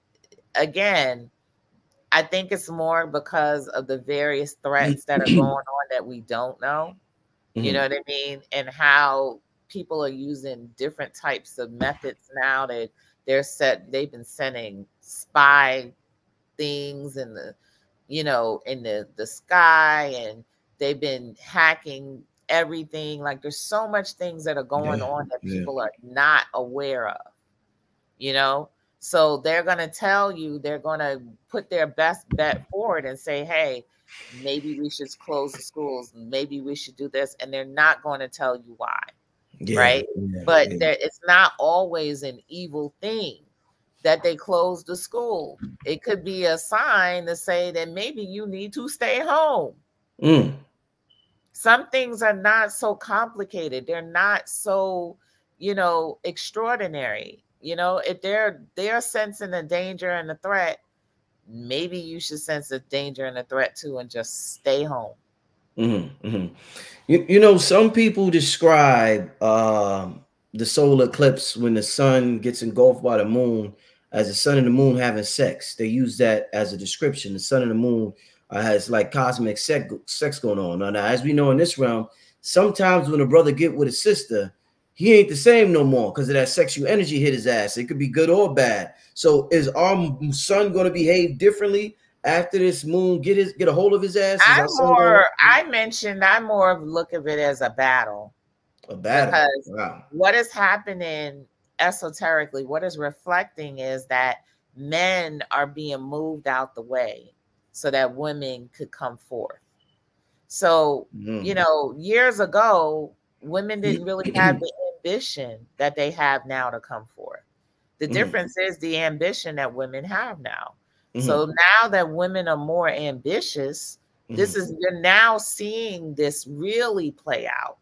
again, I think it's more because of the various threats that are *clears throat* going on that we don't know. Mm-hmm. You know what I mean? And how people are using different types of methods now that they're set they've been sending spy things in the you know in the the sky and they've been hacking everything. Like there's so much things that are going yeah, on that people yeah. are not aware of you know? So they're going to tell you they're going to put their best bet forward and say hey maybe we should close the schools maybe we should do this and they're not going to tell you why yeah, right? but there, it's not always an evil thing that they close the school. It could be a sign to say that maybe you need to stay home. Mm. some things are not so complicated. They're not so you know extraordinary. You know if they're they're sensing the danger and the threat maybe you should sense the danger and the threat too and just stay home. Mm-hmm, mm-hmm. You, you know some people describe uh, the solar eclipse when the sun gets engulfed by the moon as the sun and the moon having sex they use that as a description the sun and the moon uh, has like cosmic sex, sex going on now, now as we know in this realm sometimes when a brother get with a sister he ain't the same no more because of that sexual energy hit his ass. It could be good or bad. So is our son going to behave differently after this moon get his get a hold of his ass? I more I mentioned I more of look of it as a battle. A battle. Because wow. what is happening esoterically, what is reflecting is that men are being moved out the way so that women could come forth. So, mm. you know, years ago, women didn't really have *clears throat* the ambition that they have now to come forth. The mm-hmm. difference is the ambition that women have now. Mm-hmm. So now that women are more ambitious, mm-hmm. this is you're now seeing this really play out.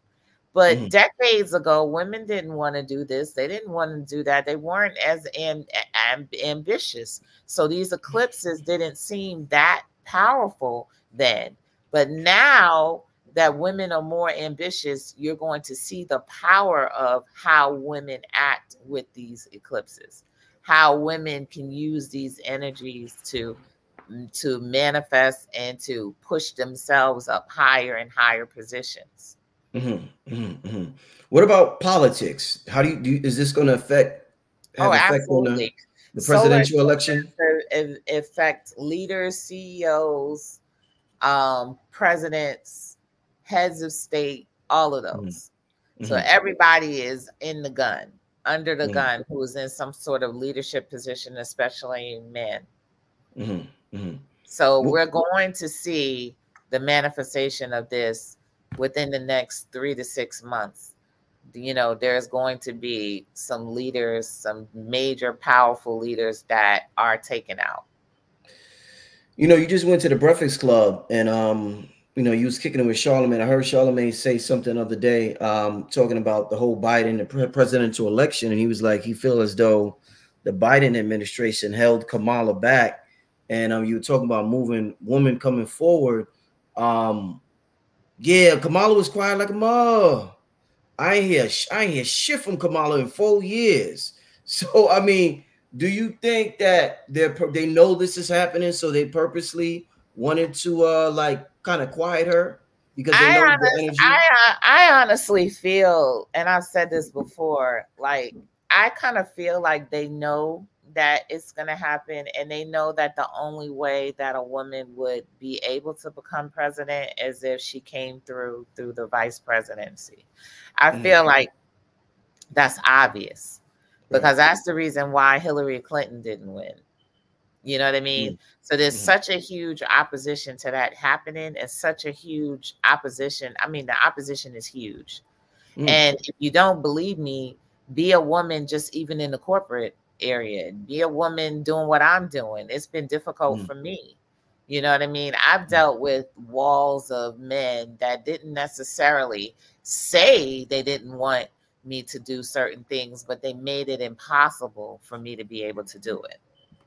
But mm-hmm. decades ago, women didn't want to do this. They didn't want to do that. They weren't as am, am, ambitious. So these eclipses didn't seem that powerful then. But now that women are more ambitious, you're going to see the power of how women act with these eclipses, how women can use these energies to mm, to manifest and to push themselves up higher and higher positions. Mm-hmm, mm-hmm, mm-hmm. What about politics? How do you do? Is this going to affect? oh, absolutely. The, the presidential election affect leaders, CEOs, um, presidents, heads of state, all of mm-hmm. those. Mm-hmm. So everybody is in the gun, under the mm-hmm. gun, who is in some sort of leadership position, especially men. Mm-hmm. mm-hmm. So we're going to see the manifestation of this within the next three to six months. You know, there's going to be some leaders, some major powerful leaders that are taken out. You know, you just went to the Breakfast Club and um you know, you was kicking it with Charlemagne. I heard Charlemagne say something the other day, um, talking about the whole Biden the presidential election, and he was like, he feel as though the Biden administration held Kamala back, and um, you were talking about moving women coming forward. Um, yeah, Kamala was quiet like a mother. I ain't hear, I ain't hear shit from Kamala in four years. *laughs* So I mean, do you think that they're they know this is happening, so they purposely wanted to uh like kind of quiet her because they know honest, the energy? I, I honestly feel, and I've said this before, like I kind of feel like they know that it's going to happen and they know that the only way that a woman would be able to become president is if she came through through the vice presidency i mm-hmm. feel like that's obvious because that's the reason why hillary clinton didn't win you know what I mean? Mm-hmm. So there's mm-hmm. such a huge opposition to that happening, and such a huge opposition. I mean, the opposition is huge. Mm-hmm. And if you don't believe me, be a woman just even in the corporate area, and be a woman doing what I'm doing. It's been difficult mm-hmm. for me. You know what I mean? I've mm. dealt with walls of men that didn't necessarily say they didn't want me to do certain things, but they made it impossible for me to be able to do it.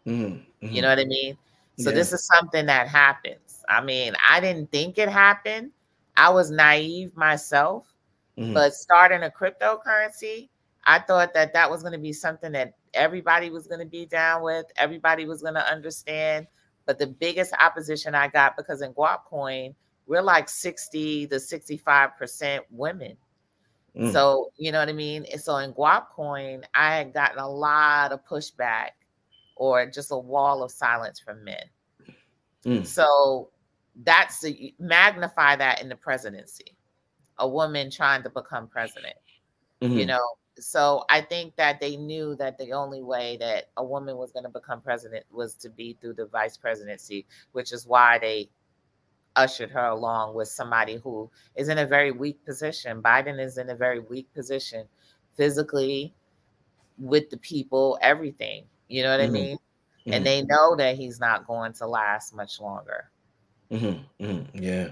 Mm-hmm. You know what I mean? So yeah. this is something that happens. I mean, I didn't think it happened. I was naive myself, mm-hmm. but starting a cryptocurrency, I thought that that was going to be something that everybody was going to be down with, everybody was going to understand. But the biggest opposition I got because in Guap Coin, we're like 60 to 65% women. Mm. So, you know what I mean? So in Guap Coin, I had gotten a lot of pushback or just a wall of silence from men. Mm. So that's the magnify that in the presidency, a woman trying to become president. Mm-hmm. You know, so I think that they knew that the only way that a woman was going to become president was to be through the vice presidency, which is why they ushered her along with somebody who is in a very weak position. Biden is in a very weak position physically, with the people, everything. You know what mm-hmm. I mean? Mm-hmm. And they know that he's not going to last much longer. Mm-hmm. mm-hmm. Yeah.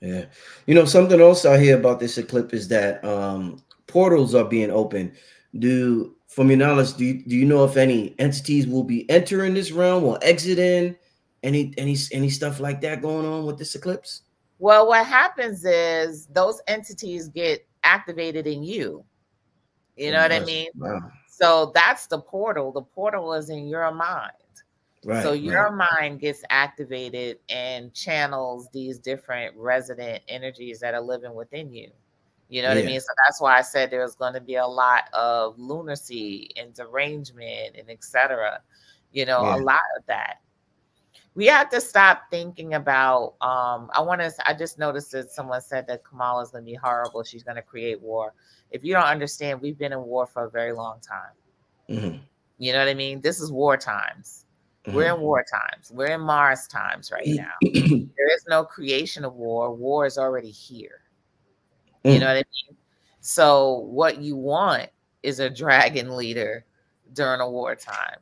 Yeah. You know, something else I hear about this eclipse is that um, portals are being opened. Do, from your knowledge, do you, do you know if any entities will be entering this realm or exiting? Any any any stuff like that going on with this eclipse? Well, what happens is those entities get activated in you. You know mm, what I mean? Wow. So that's the portal. The portal is in your mind. Right, so your right. mind gets activated and channels these different resident energies that are living within you. You know what yeah. I mean? So that's why I said there's going to be a lot of lunacy and derangement and etc. You know, yeah. a lot of that. We have to stop thinking about. Um, I want to. I just noticed that someone said that Kamala is going to be horrible. She's going to create war. If you don't understand, we've been in war for a very long time. Mm-hmm. You know what I mean? This is war times. Mm-hmm. We're in war times. We're in Mars times right now. there is no creation of war. War is already here. Mm. You know what I mean? So what you want is a dragon leader during a wartime.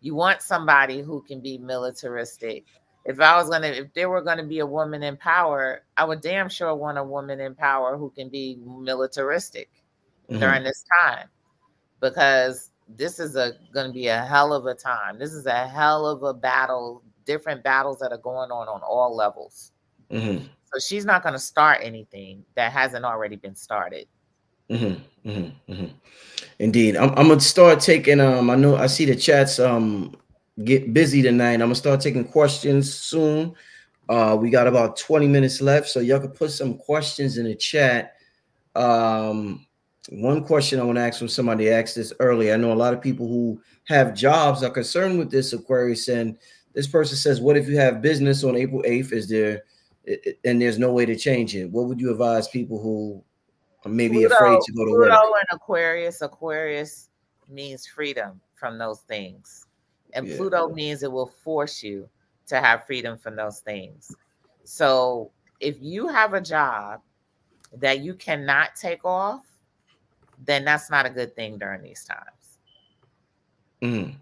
You want somebody who can be militaristic. If I was gonna, if there were gonna be a woman in power, I would damn sure want a woman in power who can be militaristic mm-hmm. during this time, because this is a going to be a hell of a time. This is a hell of a battle. Different battles that are going on on all levels. Mm-hmm. She's not going to start anything that hasn't already been started. Mm-hmm, mm-hmm, mm-hmm. Indeed, I'm, I'm, gonna start taking. Um, I know I see the chats um get busy tonight. I'm gonna start taking questions soon. Uh, we got about 20 minutes left, so y'all can put some questions in the chat. Um, one question I want to ask from somebody asked this earlier. I know a lot of people who have jobs are concerned with this Aquarius, and this person says, "What if you have business on April 8th? Is there and there's no way to change it. What would you advise people who are maybe Pluto, afraid to go to Pluto work? Pluto and Aquarius. Aquarius means freedom from those things, and yeah. Pluto means it will force you to have freedom from those things. So if you have a job that you cannot take off, then that's not a good thing during these times. Mm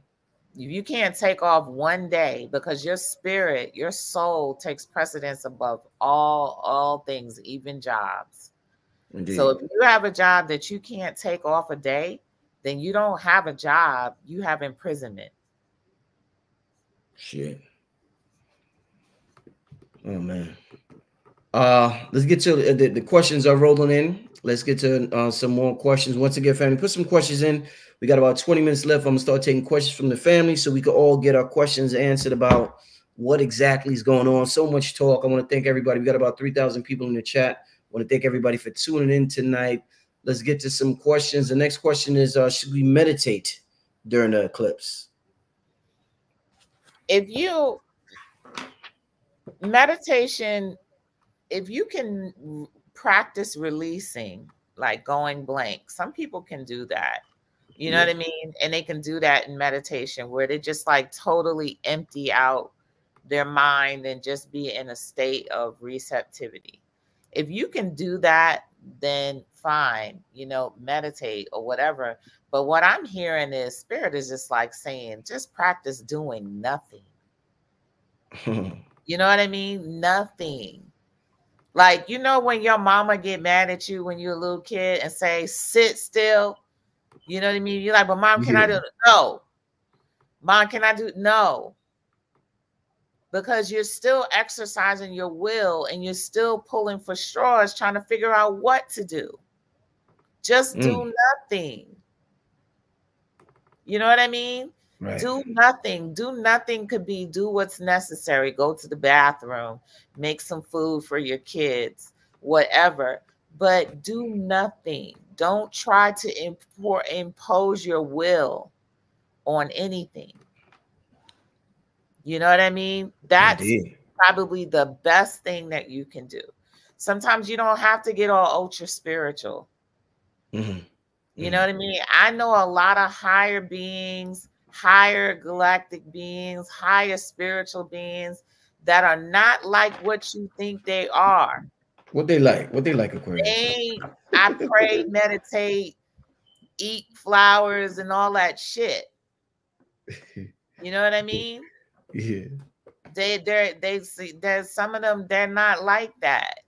you can't take off one day because your spirit your soul takes precedence above all all things even jobs. Indeed. so if you have a job that you can't take off a day then you don't have a job you have imprisonment. Shit. Oh man. Uh let's get to the, the questions are rolling in. Let's get to uh, some more questions. Once again family put some questions in we got about 20 minutes left. I'm gonna start taking questions from the family so we can all get our questions answered about what exactly is going on. So much talk. I want to thank everybody. We got about 3,000 people in the chat. I want to thank everybody for tuning in tonight. Let's get to some questions. The next question is uh, Should we meditate during the eclipse? If you meditation, if you can practice releasing, like going blank, some people can do that. You know yeah. what I mean? And they can do that in meditation where they just like totally empty out their mind and just be in a state of receptivity. If you can do that, then fine, you know, meditate or whatever. But what I'm hearing is spirit is just like saying, just practice doing nothing. *laughs* you know what I mean? Nothing. Like, you know, when your mama get mad at you when you're a little kid and say, sit still, you know what I mean? You're like, but mom, can yeah. I do it? No. Mom, can I do no? Because you're still exercising your will and you're still pulling for straws, trying to figure out what to do. Just do mm. nothing. You know what I mean? Right. Do nothing. Do nothing could be do what's necessary. Go to the bathroom, make some food for your kids, whatever. But do nothing. Don't try to import, impose your will on anything. You know what I mean? That's Indeed. probably the best thing that you can do. Sometimes you don't have to get all ultra spiritual. Mm-hmm. You know mm-hmm. what I mean? I know a lot of higher beings, higher galactic beings, higher spiritual beings that are not like what you think they are. What they like? What they like, Aquarius? They, I pray, *laughs* meditate, eat flowers, and all that shit. You know what I *laughs* mean? Yeah. They they they see there's some of them they're not like that.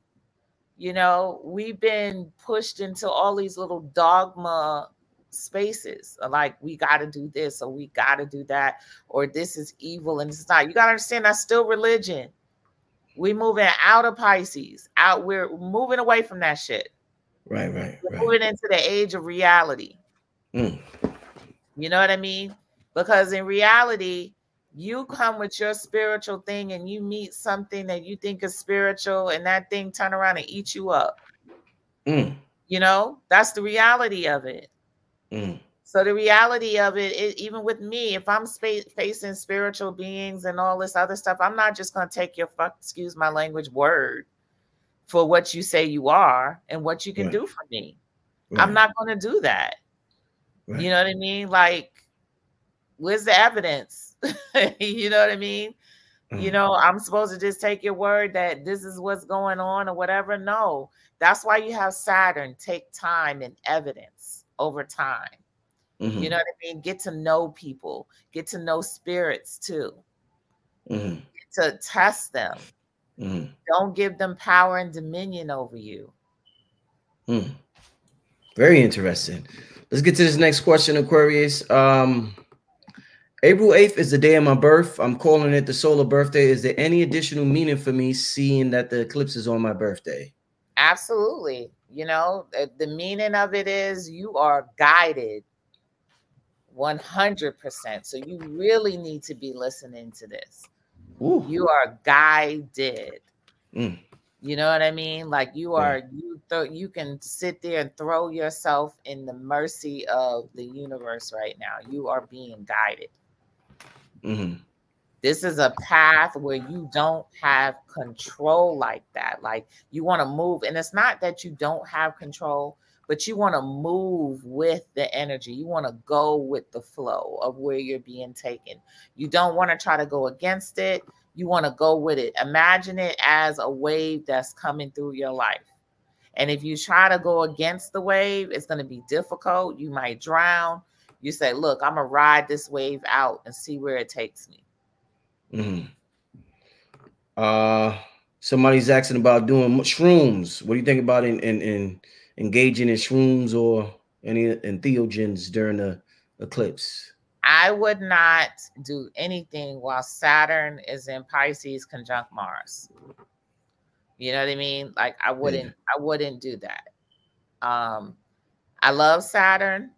You know, we've been pushed into all these little dogma spaces like we got to do this or we got to do that or this is evil and it's not. You got to understand that's still religion. We moving out of Pisces. Out we're moving away from that shit. Right, right, right. Moving into the age of reality. Mm. You know what I mean? Because in reality, you come with your spiritual thing and you meet something that you think is spiritual and that thing turn around and eat you up mm. you know that's the reality of it mm. So the reality of it, it, even with me if i'm facing spiritual beings and all this other stuff i'm not just going to take your fuck excuse my language word for what you say you are and what you can right. do for me right. i'm not going to do that right. you know what i mean like where's the evidence *laughs* you know what I mean? Mm-hmm. You know, I'm supposed to just take your word that this is what's going on or whatever. No, that's why you have Saturn take time and evidence over time. Mm-hmm. You know what I mean? Get to know people, get to know spirits too, mm-hmm. to test them. Mm-hmm. Don't give them power and dominion over you. Mm. Very interesting. Let's get to this next question, Aquarius. Um, April 8th is the day of my birth. I'm calling it the solar birthday. Is there any additional meaning for me seeing that the eclipse is on my birthday? Absolutely. You know, the, the meaning of it is you are guided 100%. So you really need to be listening to this. Ooh. You are guided. Mm. You know what I mean? Like you are mm. you th- you can sit there and throw yourself in the mercy of the universe right now. You are being guided. Mm-hmm. This is a path where you don't have control like that. Like you want to move, and it's not that you don't have control, but you want to move with the energy. You want to go with the flow of where you're being taken. You don't want to try to go against it. You want to go with it. Imagine it as a wave that's coming through your life. And if you try to go against the wave, it's going to be difficult. You might drown you say, look, I'm gonna ride this wave out and see where it takes me. Mm-hmm. Uh somebody's asking about doing shrooms. What do you think about in, in, in engaging in shrooms or any entheogens during the eclipse? I would not do anything while Saturn is in Pisces conjunct Mars. You know what I mean? Like I wouldn't yeah. I wouldn't do that. Um I love Saturn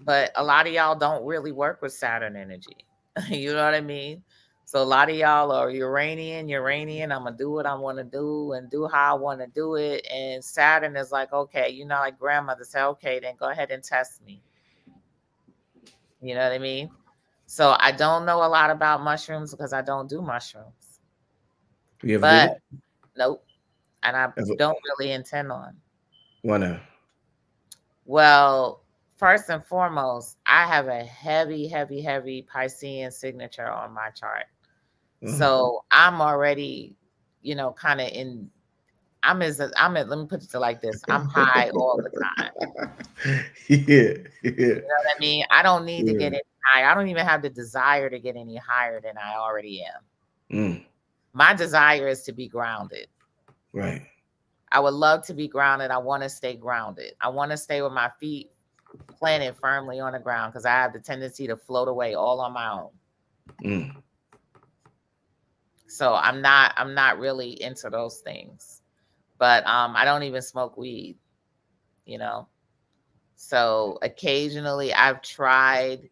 but a lot of y'all don't really work with Saturn energy. *laughs* you know what I mean? So a lot of y'all are Uranian, Uranian. I'm gonna do what I want to do and do how I want to do it. And Saturn is like, okay, you know, like grandmother said, okay, then go ahead and test me. You know what I mean? So I don't know a lot about mushrooms because I don't do mushrooms. You but nope, and I ever? don't really intend on. Why not? Well, first and foremost, I have a heavy, heavy, heavy Piscean signature on my chart. Mm-hmm. So I'm already, you know, kind of in. I'm as I'm at, let me put it like this. I'm high all the time. *laughs* Yeah, yeah. You know what I mean? I don't need yeah. to get any higher. I don't even have the desire to get any higher than I already am. Mm. My desire is to be grounded. Right. I would love to be grounded. I want to stay grounded. I want to stay with my feet planted firmly on the ground because I have the tendency to float away all on my own. Mm. So I'm not I'm not really into those things. But um I don't even smoke weed, you know. So occasionally I've tried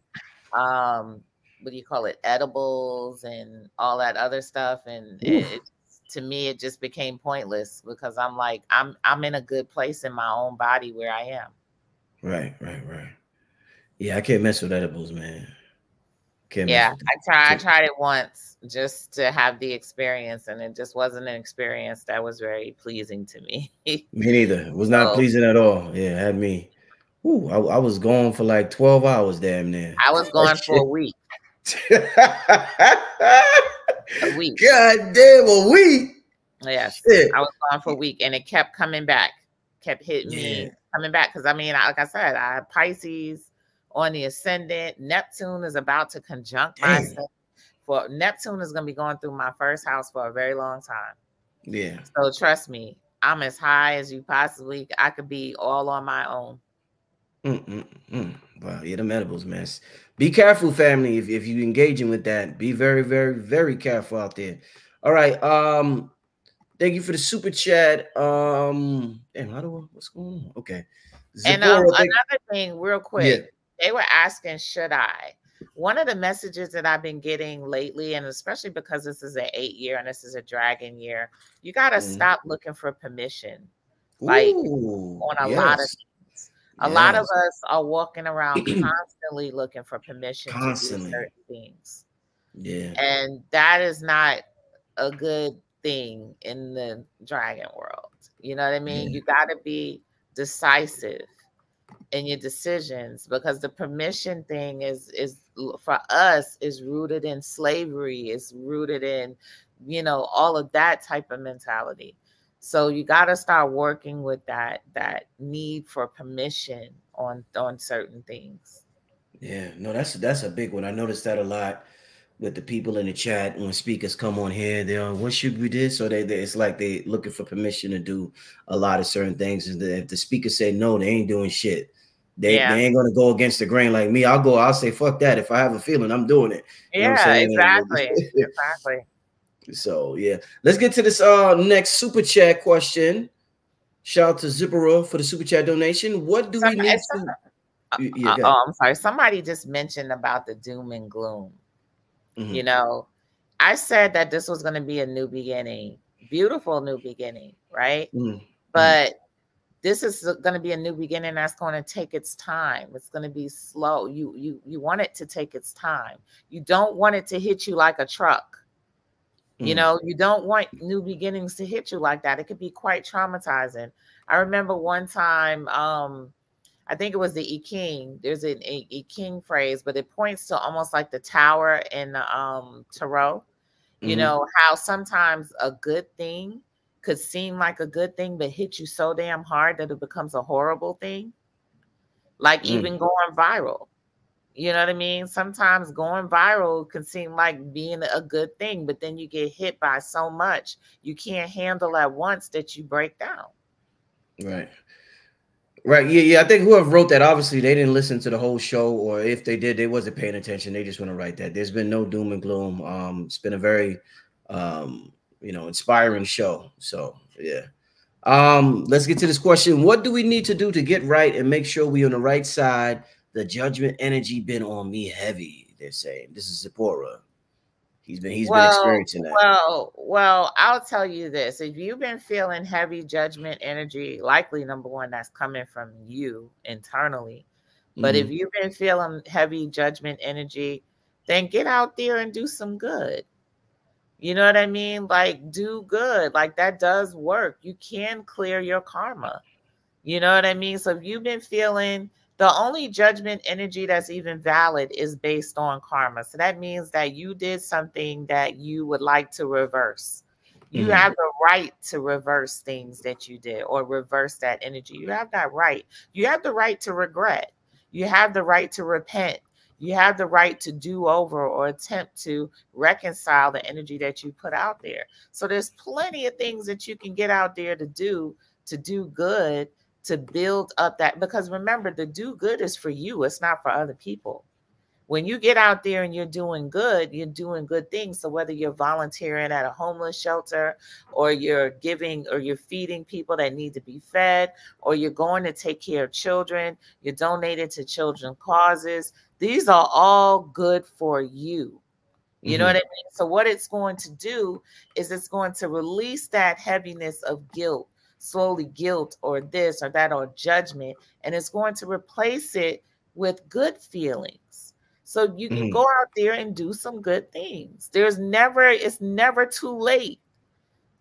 um what do you call it, edibles and all that other stuff. And it, to me, it just became pointless because I'm like, I'm I'm in a good place in my own body where I am. Right, right, right. Yeah, I can't mess with edibles, man. Yeah, I tried. I tried it once just to have the experience, and it just wasn't an experience that was very pleasing to me. *laughs* me neither. It was not so, pleasing at all. Yeah, had me. Ooh, I, I, was gone for like twelve hours, damn near. I was gone for a week. a *laughs* week. God damn, a week. Yes, Shit. I was gone for a week, and it kept coming back, kept hitting yeah. me, coming back. Because I mean, like I said, I have Pisces on the ascendant. Neptune is about to conjunct my for Neptune is going to be going through my first house for a very long time. Yeah. So trust me, I'm as high as you possibly I could be all on my own. Mm-mm-mm. Wow, yeah, the edibles, man. Be careful, family. If, if you engaging with that, be very, very, very careful out there. All right. Um, thank you for the super chat. Um, damn, how do I, what's going on? Okay. and um, another thing, real quick, yeah. They were asking, should I? One of the messages that I've been getting lately, and especially because this is an eight year and this is a dragon year, you got to mm. stop looking for permission. Like Ooh, on a yes. lot of things. a yes. lot of us are walking around *clears throat* constantly looking for permission constantly. to do certain things. Yeah. And that is not a good thing in the dragon world. You know what I mean? Yeah. You got to be decisive in your decisions because the permission thing is is for us is rooted in slavery, is rooted in you know all of that type of mentality. So you got to start working with that that need for permission on on certain things. Yeah, no, that's that's a big one. I noticed that a lot with the people in the chat when speakers come on here. They're what should we do? So they, they it's like they looking for permission to do a lot of certain things. And if the speaker say no, they ain't doing shit. They, yeah. they ain't gonna go against the grain like me. I'll go. I'll say fuck that. If I have a feeling, I'm doing it. You yeah, *laughs* exactly, exactly. So yeah, let's get to this uh next super chat question. Shout out to Zipporah for the super chat donation. What do we need to? Uh, yeah, uh, oh, I'm sorry. Somebody just mentioned about the doom and gloom. Mm-hmm. You know, I said that this was going to be a new beginning, beautiful new beginning, right? Mm-hmm. But this is going to be a new beginning that's going to take its time it's going to be slow you you you want it to take its time you don't want it to hit you like a truck you mm. know, you don't want new beginnings to hit you like that. It could be quite traumatizing. I remember one time, um, I think it was the I Ching. There's an I Ching phrase, but it points to almost like the tower in the um, tarot. You mm-hmm. know, how sometimes a good thing could seem like a good thing, but hit you so damn hard that it becomes a horrible thing. Like mm. even going viral. You know what I mean? Sometimes going viral can seem like being a good thing, but then you get hit by so much you can't handle at once that you break down. Right. Right. Yeah, yeah. I think whoever wrote that, obviously they didn't listen to the whole show, or if they did, they wasn't paying attention. They just want to write that. There's been no doom and gloom. Um, it's been a very um, you know, inspiring show. So yeah. Um, let's get to this question. What do we need to do to get right and make sure we're on the right side the judgment energy been on me heavy. They're saying this is Zipporah. He's been he's well, been experiencing that. Well, well, I'll tell you this: if you've been feeling heavy judgment energy, likely number one, that's coming from you internally. But mm-hmm. if you've been feeling heavy judgment energy, then get out there and do some good. You know what I mean? Like do good. Like that does work. You can clear your karma. You know what I mean? So if you've been feeling the only judgment energy that's even valid is based on karma. So that means that you did something that you would like to reverse. You mm-hmm. have the right to reverse things that you did or reverse that energy. You have that right. You have the right to regret. You have the right to repent. You have the right to do over or attempt to reconcile the energy that you put out there. So there's plenty of things that you can get out there to do to do good to build up that because remember the do good is for you it's not for other people when you get out there and you're doing good, you're doing good things. So whether you're volunteering at a homeless shelter or you're giving or you're feeding people that need to be fed or you're going to take care of children, you're donating to children causes, these are all good for you. You mm-hmm. know what I mean? So what it's going to do is it's going to release that heaviness of guilt, slowly guilt or this or that or judgment and it's going to replace it with good feelings so you can mm-hmm. go out there and do some good things. There's never, it's never too late.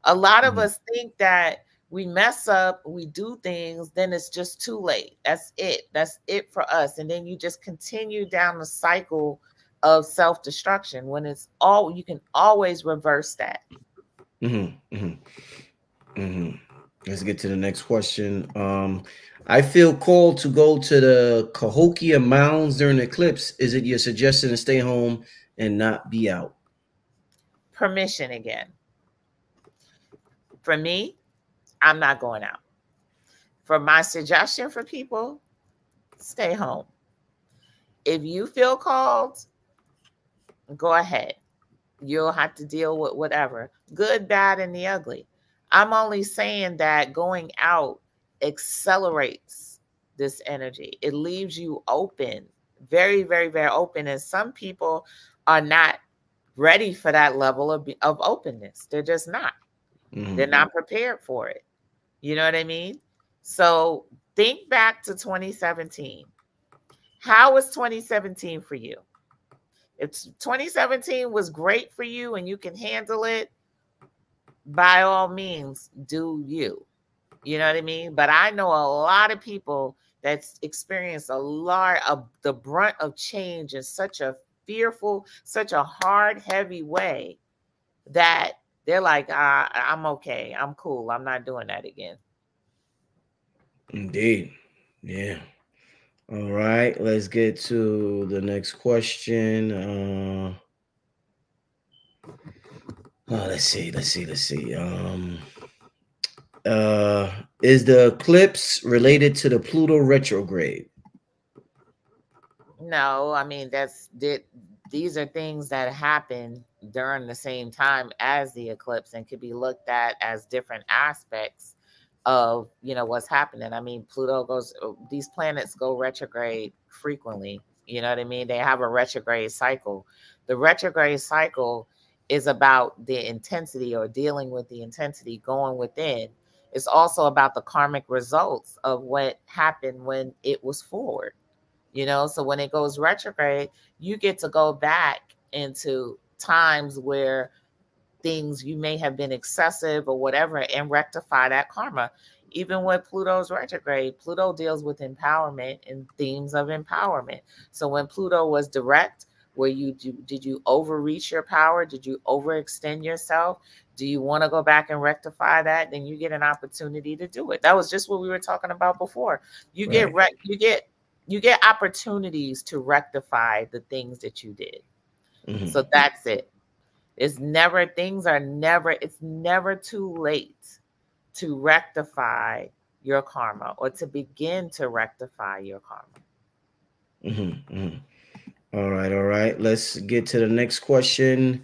A lot mm-hmm. of us think that we mess up, we do things, then it's just too late. That's it. That's it for us. And then you just continue down the cycle of self-destruction when it's all you can always reverse that. Mm-hmm. Mm-hmm. Mm-hmm. Let's get to the next question. Um, I feel called to go to the Cahokia Mounds during the eclipse. Is it your suggestion to stay home and not be out? Permission again. For me, I'm not going out. For my suggestion for people, stay home. If you feel called, go ahead. You'll have to deal with whatever good, bad, and the ugly. I'm only saying that going out accelerates this energy. It leaves you open, very, very, very open. And some people are not ready for that level of, of openness. They're just not. Mm-hmm. They're not prepared for it. You know what I mean? So think back to 2017. How was 2017 for you? If 2017 was great for you and you can handle it, by all means, do you. You know what I mean? But I know a lot of people that's experienced a lot of the brunt of change in such a fearful, such a hard, heavy way that they're like, I'm okay. I'm cool. I'm not doing that again. Indeed. Yeah. All right. Let's get to the next question. Uh, oh, let's see. Let's see. Let's see. Um, uh, is the eclipse related to the Pluto retrograde? No, I mean that's that. These are things that happen during the same time as the eclipse and could be looked at as different aspects of you know what's happening. I mean, Pluto goes; these planets go retrograde frequently. You know what I mean? They have a retrograde cycle. The retrograde cycle is about the intensity or dealing with the intensity going within it's also about the karmic results of what happened when it was forward. You know, so when it goes retrograde, you get to go back into times where things you may have been excessive or whatever and rectify that karma. Even with Pluto's retrograde, Pluto deals with empowerment and themes of empowerment. So when Pluto was direct, where you do, did you overreach your power? Did you overextend yourself? Do you want to go back and rectify that? Then you get an opportunity to do it. That was just what we were talking about before. You right. get re- you get you get opportunities to rectify the things that you did. Mm-hmm. So that's it. It's never things are never it's never too late to rectify your karma or to begin to rectify your karma. Mm-hmm, mm-hmm. All right, all right. Let's get to the next question.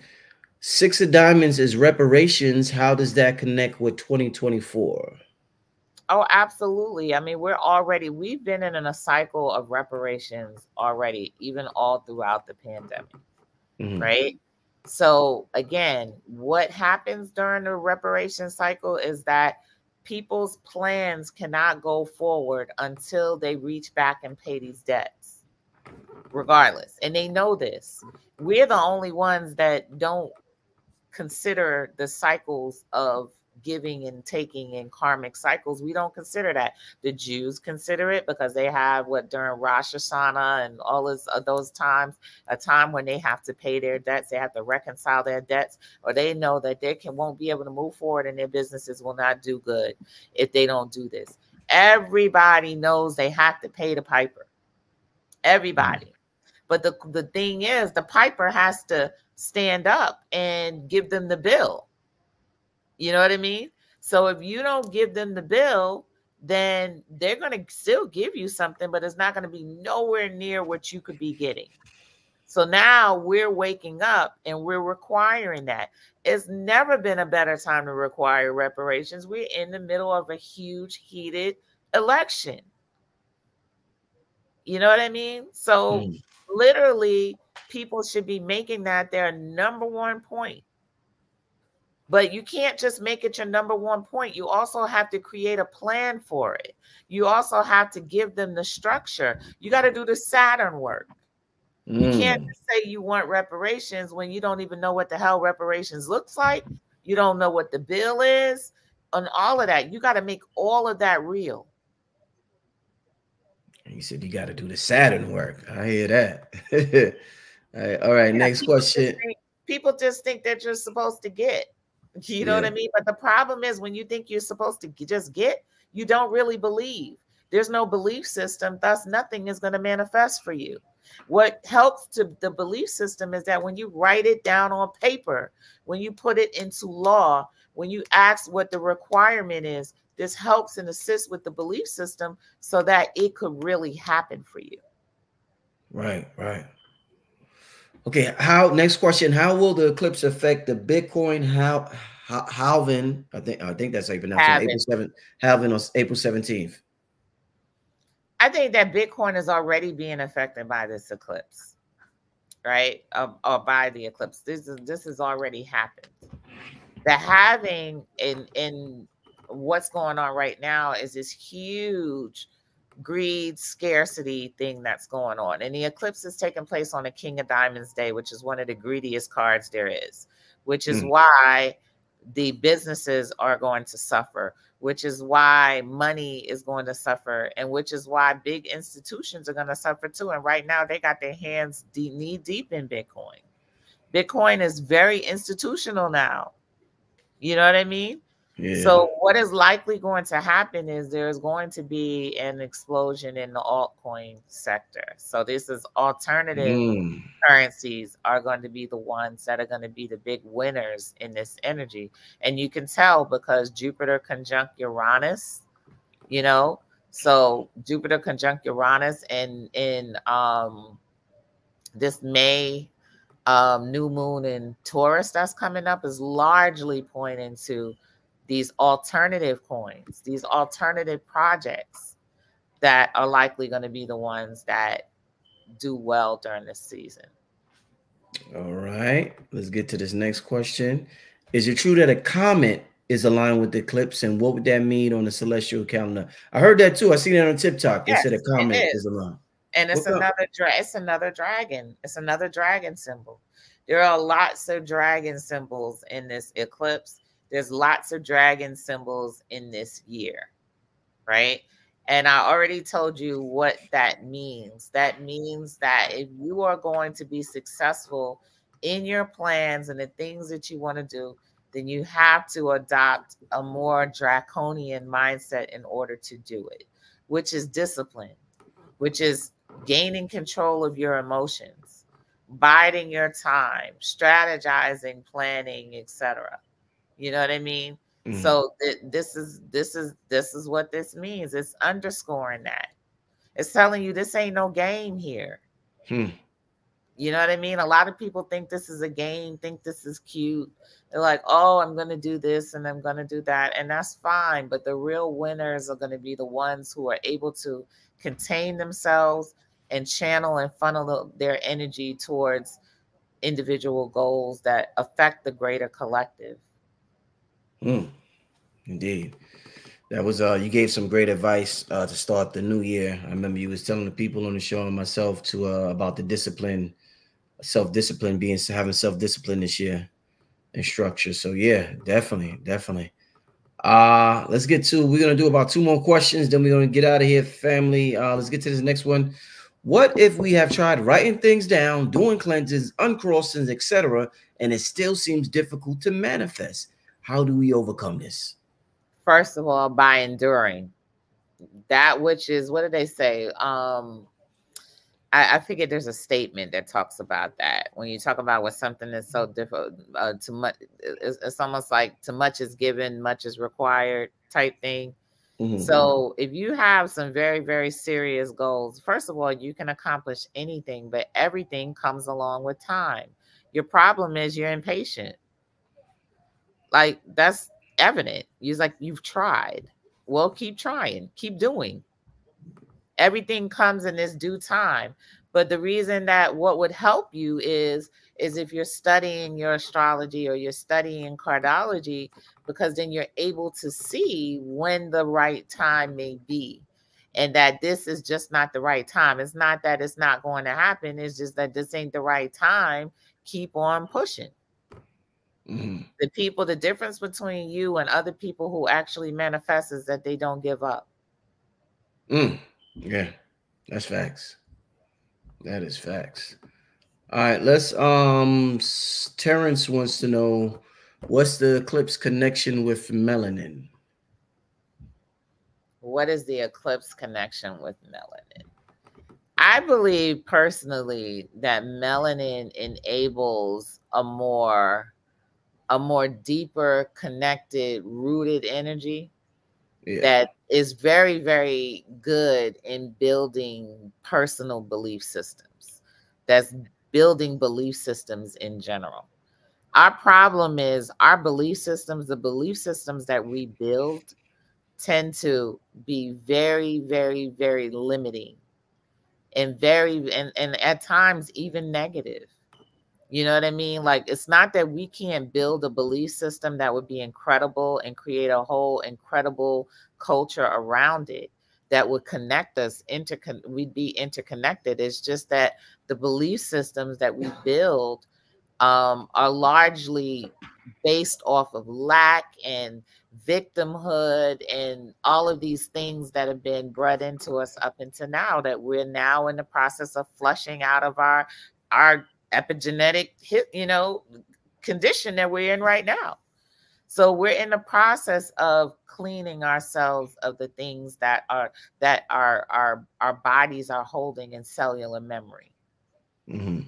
Six of Diamonds is reparations. How does that connect with 2024? Oh, absolutely. I mean, we're already, we've been in a cycle of reparations already, even all throughout the pandemic, mm-hmm. right? So, again, what happens during the reparation cycle is that people's plans cannot go forward until they reach back and pay these debts, regardless. And they know this. We're the only ones that don't consider the cycles of giving and taking and karmic cycles. We don't consider that. The Jews consider it because they have what during Rosh Hashanah and all uh, those times, a time when they have to pay their debts, they have to reconcile their debts, or they know that they can won't be able to move forward and their businesses will not do good if they don't do this. Everybody knows they have to pay the piper. Everybody. But the, the thing is, the piper has to stand up and give them the bill. You know what I mean? So if you don't give them the bill, then they're going to still give you something, but it's not going to be nowhere near what you could be getting. So now we're waking up and we're requiring that. It's never been a better time to require reparations. We're in the middle of a huge, heated election. You know what I mean? So, mm. Literally, people should be making that their number one point. But you can't just make it your number one point. You also have to create a plan for it. You also have to give them the structure. You got to do the Saturn work. Mm. You can't just say you want reparations when you don't even know what the hell reparations looks like. You don't know what the bill is, and all of that. You got to make all of that real. You said you got to do the Saturn work. I hear that. *laughs* all right, all right. Yeah, next people question. Just think, people just think that you're supposed to get. You know yeah. what I mean? But the problem is when you think you're supposed to just get, you don't really believe. There's no belief system, thus, nothing is going to manifest for you. What helps to the belief system is that when you write it down on paper, when you put it into law, when you ask what the requirement is, this helps and assists with the belief system so that it could really happen for you. Right, right. Okay, how next question, how will the eclipse affect the Bitcoin how halving? I think I think that's how you pronounce it. April 7th, halving on April 17th. I think that Bitcoin is already being affected by this eclipse, right? Um, or by the eclipse. This is this has already happened. The halving in in what's going on right now is this huge greed scarcity thing that's going on. And the eclipse is taking place on a King of Diamonds Day, which is one of the greediest cards there is, which is mm. why the businesses are going to suffer, which is why money is going to suffer, and which is why big institutions are going to suffer too. And right now, they got their hands deep, knee deep in Bitcoin. Bitcoin is very institutional now. You know what I mean? So what is likely going to happen is there's going to be an explosion in the altcoin sector. So this is alternative mm. currencies are going to be the ones that are going to be the big winners in this energy. And you can tell because Jupiter conjunct Uranus, you know, so Jupiter conjunct Uranus and in um this May um new moon in Taurus that's coming up is largely pointing to these alternative coins, these alternative projects that are likely going to be the ones that do well during this season. All right, let's get to this next question. Is it true that a comet is aligned with the eclipse, and what would that mean on the celestial calendar? I heard that too. I seen it on TikTok. Yes, they said a comet is. is aligned. And it's What's another dra- it's another dragon. It's another dragon symbol. There are lots of dragon symbols in this eclipse. There's lots of dragon symbols in this year, right? And I already told you what that means. That means that if you are going to be successful in your plans and the things that you want to do, then you have to adopt a more draconian mindset in order to do it, which is discipline, which is gaining control of your emotions, biding your time, strategizing, planning, etc. You know what I mean? Mm-hmm. So th- this is this is this is what this means. It's underscoring that. It's telling you this ain't no game here. Hmm. You know what I mean? A lot of people think this is a game, think this is cute. They're like, oh, I'm going to do this and I'm going to do that. And that's fine. But the real winners are going to be the ones who are able to contain themselves and channel and funnel their energy towards individual goals that affect the greater collective. Mm, indeed. That was uh you gave some great advice uh to start the new year. I remember you was telling the people on the show and myself to uh about the discipline, self-discipline, being having self-discipline this year and structure. So yeah, definitely, definitely. Uh let's get to we're gonna do about two more questions, then we're gonna get out of here, family. Uh let's get to this next one. What if we have tried writing things down, doing cleanses, uncrossings, etc., and it still seems difficult to manifest? How do we overcome this? First of all, by enduring that which is what do they say? Um, I, I figured there's a statement that talks about that. When you talk about what something is so difficult, uh, too much, it's, it's, almost like too much is given, much is required type thing. Mm-hmm. So if you have some very, very serious goals, first of all, you can accomplish anything, but everything comes along with time. Your problem is you're impatient. Like that's evident. You're like, you've tried. Well, keep trying, keep doing. Everything comes in its due time. But the reason that what would help you is is if you're studying your astrology or you're studying cardology, because then you're able to see when the right time may be. And that this is just not the right time. It's not that it's not going to happen. It's just that this ain't the right time. Keep on pushing. Mm-hmm. The people, the difference between you and other people who actually manifest is that they don't give up. Mm. Yeah, that's facts. That is facts. All right, let's um Terrence wants to know what's the eclipse connection with melanin? What is the eclipse connection with melanin? I believe personally that melanin enables a more a more deeper connected rooted energy yeah. that is very very good in building personal belief systems that's building belief systems in general. Our problem is our belief systems, the belief systems that we build tend to be very, very, very limiting and very, and, and at times even negative. You know what I mean? Like, it's not that we can't build a belief system that would be incredible and create a whole incredible culture around it that would connect us intercon we'd be interconnected it's just that the belief systems that we *sighs* build um, are largely based off of lack and victimhood and all of these things that have been bred into us up until now that we're now in the process of flushing out of our our epigenetic you know condition that we're in right now so we're in the process of cleaning ourselves of the things that are that our our our bodies are holding in cellular memory. Mm-hmm.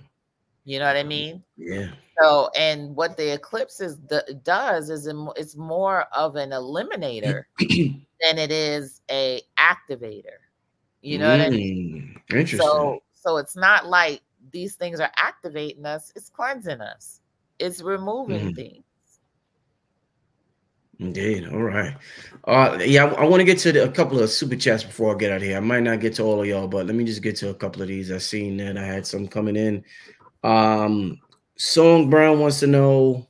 You know what I mean? Yeah. So, and what the eclipse is the, does is it's more of an eliminator *clears throat* than it is a activator. You know mm, what I mean? Mm, interesting. So, so it's not like these things are activating us; it's cleansing us. It's removing mm. things. Indeed. All right. Uh, yeah, I, I want to get to the, a couple of super chats before I get out here. I might not get to all of y'all, but let me just get to a couple of these. I seen that I had some coming in. Um, Song Brown wants to know,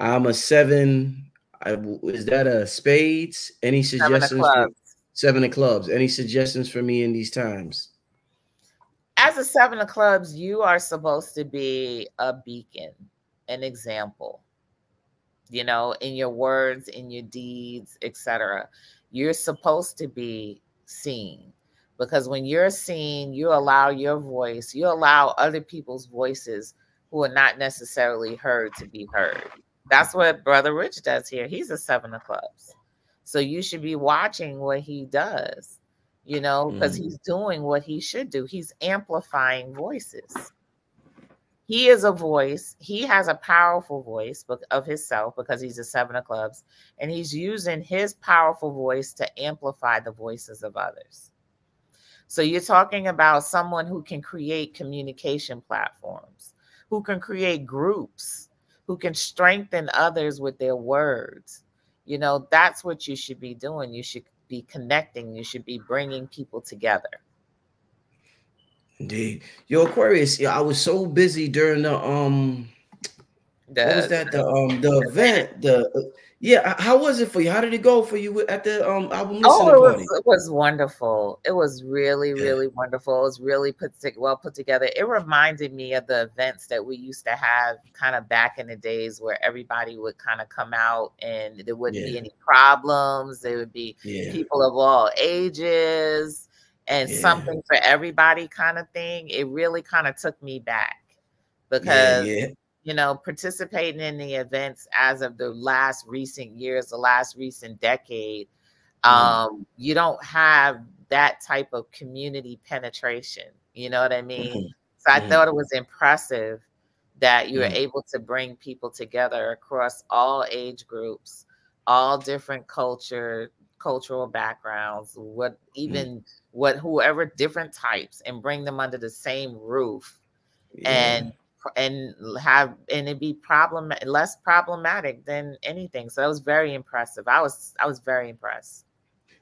I'm a seven. I, is that a spades? Any suggestions? Seven of clubs. seven of clubs. Any suggestions for me in these times? As a seven of clubs, you are supposed to be a beacon, an example you know, in your words, in your deeds, etc. You're supposed to be seen because when you're seen, you allow your voice, you allow other people's voices who are not necessarily heard to be heard. That's what Brother Rich does here. He's a seven of clubs. So you should be watching what he does, you know, because mm. he's doing what he should do. He's amplifying voices he is a voice. He has a powerful voice of himself because he's a seven of clubs, and he's using his powerful voice to amplify the voices of others. So you're talking about someone who can create communication platforms, who can create groups, who can strengthen others with their words. You know, that's what you should be doing. You should be connecting, you should be bringing people together. Indeed. Yo, Aquarius, I was so busy during the um the, what was that the um the event the yeah how was it for you? How did it go for you at the um album oh it was, it was wonderful. It was really really wonderful. It was really put well put together. It reminded me of the events that we used to have kind of back in the days where everybody would kind of come out and there wouldn't yeah. be any problems. There would be yeah. people of all ages and yeah. something for everybody kind of thing, it really kind of took me back because yeah, yeah. You know participating in the events as of the last recent years, the last recent decade, mm-hmm. um, you don't have that type of community penetration. You know what I mean? Mm-hmm. So I mm-hmm. thought it was impressive that you were mm-hmm. able to bring people together across all age groups, all different culture cultural backgrounds, what mm. even what whoever different types, and bring them under the same roof, yeah. and and have and it be problem less problematic than anything. So that was very impressive. I was I was very impressed.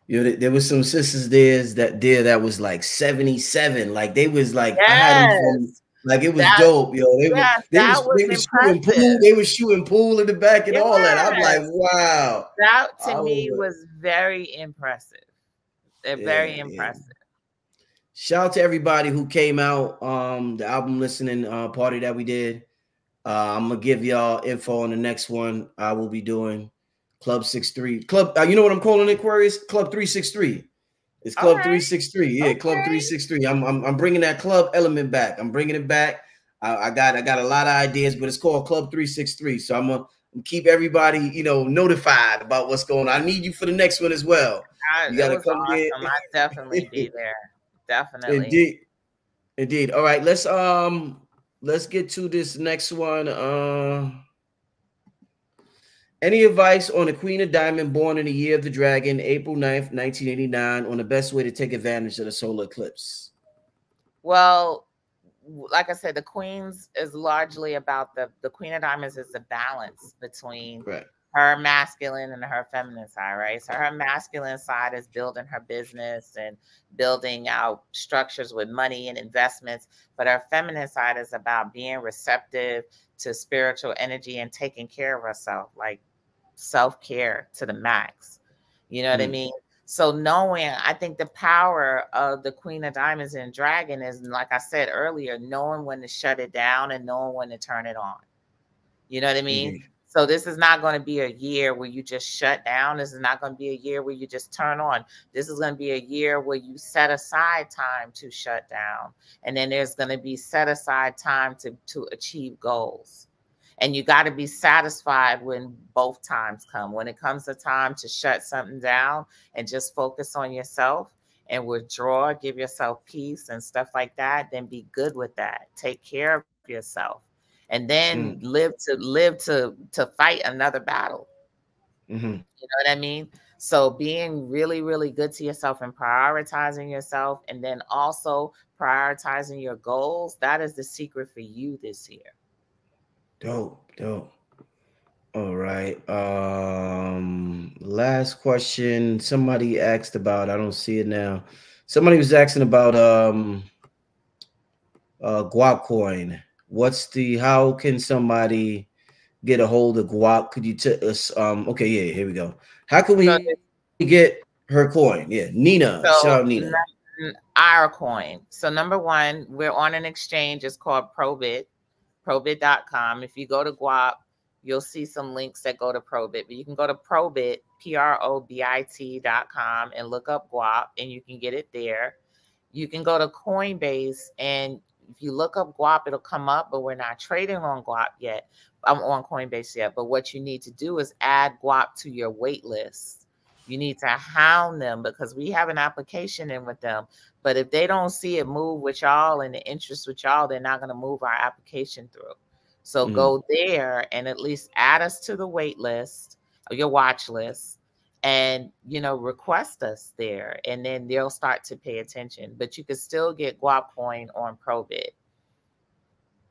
You know, there was some sisters there that there that was like 77. Like they was like yes. I had them from like it was that, dope, yo. They, were, they, was, was they was shooting pool. They were shooting pool in the back and all that. I'm like, wow. That to me was very impressive. Eh, They're yeah, very impressive. Yeah. Shout out to everybody who came out. Um, the album listening uh party that we did. Uh, I'm gonna give y'all info on the next one I will be doing. Club 63. Club, uh, you know what I'm calling it, Aquarius? Club 363. It's Club okay. 363. Yeah, okay. Club 363. I'm, I'm I'm bringing that club element back. I'm bringing it back. I, I, got I got a lot of ideas, but it's called Club 363. So I'm gonna keep everybody, you know, notified about what's going on. I need you for the next one as well. I, you gotta come awesome. in. I definitely be *laughs* there. Definitely. Indeed. Indeed. All right, let's um let's get to this next one. Uh any advice on the Queen of Diamond born in the year of the dragon, April 9th, 1989, on the best way to take advantage of the solar eclipse? Well, like I said, the Queen's is largely about the the Queen of Diamonds is the balance between right. Her masculine and her feminine side, right? So her masculine side is building her business and building out structures with money and investments, but her feminine side is about being receptive to spiritual energy and taking care of herself, like self care to the max. You know what mm. I mean? So knowing, I think the power of the Queen of Diamonds and Dragon is, like I said earlier, knowing when to shut it down and knowing when to turn it on. You know what I mean? Mm-hmm. So this is not going to be a year where you just shut down. This is not going to be a year where you just turn on. This is going to be a year where you set aside time to shut down, and then there's going to be set aside time to to achieve goals. And you got to be satisfied when both times come. When it comes to time to shut something down and just focus on yourself and withdraw give yourself peace and stuff like that then be good with that. Take care of yourself and then mm. live to live to to fight another battle mm-hmm. you know what i mean so being really really good to yourself and prioritizing yourself and then also prioritizing your goals that is the secret for you this year Dope, dope. All right. Um, last question. Somebody asked about, I don't see it now. Somebody was asking about um uh guap coin. What's the how can somebody get a hold of guap? Could you tell us um okay, yeah, here we go. How can we get her coin? Yeah, Nina. So, shout out Nina. Our coin. So number one, we're on an exchange. It's called Probit probit.com. If you go to Guap, you'll see some links that go to Probit, but you can go to Probit, P R O B I T.com, and look up Guap, and you can get it there. You can go to Coinbase, and if you look up Guap, it'll come up, but we're not trading on Guap yet. I'm on Coinbase yet, but what you need to do is add Guap to your wait list. You need to hound them because we have an application in with them. But if they don't see it move with y'all and the interest with y'all, they're not going to move our application through. So mm-hmm. go there and at least add us to the wait list, your watch list, and you know, request us there. And then they'll start to pay attention. But you can still get Guap Coin on Probit.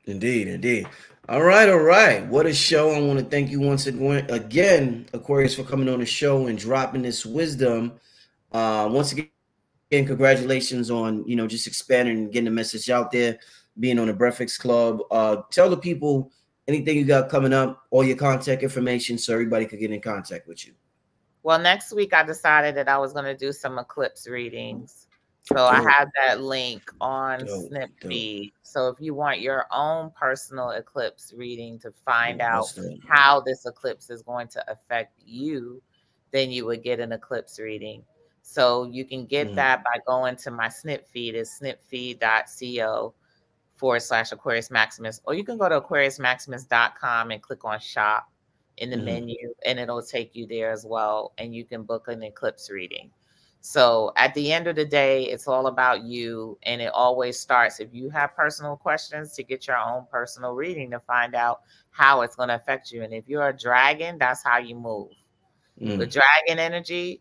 Indeed, indeed. All right, all right. What a show. I want to thank you once again, Aquarius, for coming on the show and dropping this wisdom. Uh, once again, again, congratulations on you know just expanding and getting the message out there, being on the Breakfast Club. Uh, tell the people anything you got coming up, all your contact information, so everybody could get in contact with you. Well, next week I decided that I was going to do some eclipse readings. So. I have that link on dope, Snip Feed. So if you want your own personal eclipse reading to find out how this eclipse is going to affect you, then you would get an eclipse reading. So you can get mm. that by going to my Snipfeed is snipfeed.co forward slash Aquarius Maximus, or you can go to aquariusmaximus.com and click on shop in the mm. menu and it'll take you there as well. And you can book an eclipse reading. So at the end of the day, it's all about you. And it always starts if you have personal questions to get your own personal reading to find out how it's going to affect you. And if you're a dragon, that's how you move. Mm. The dragon energy,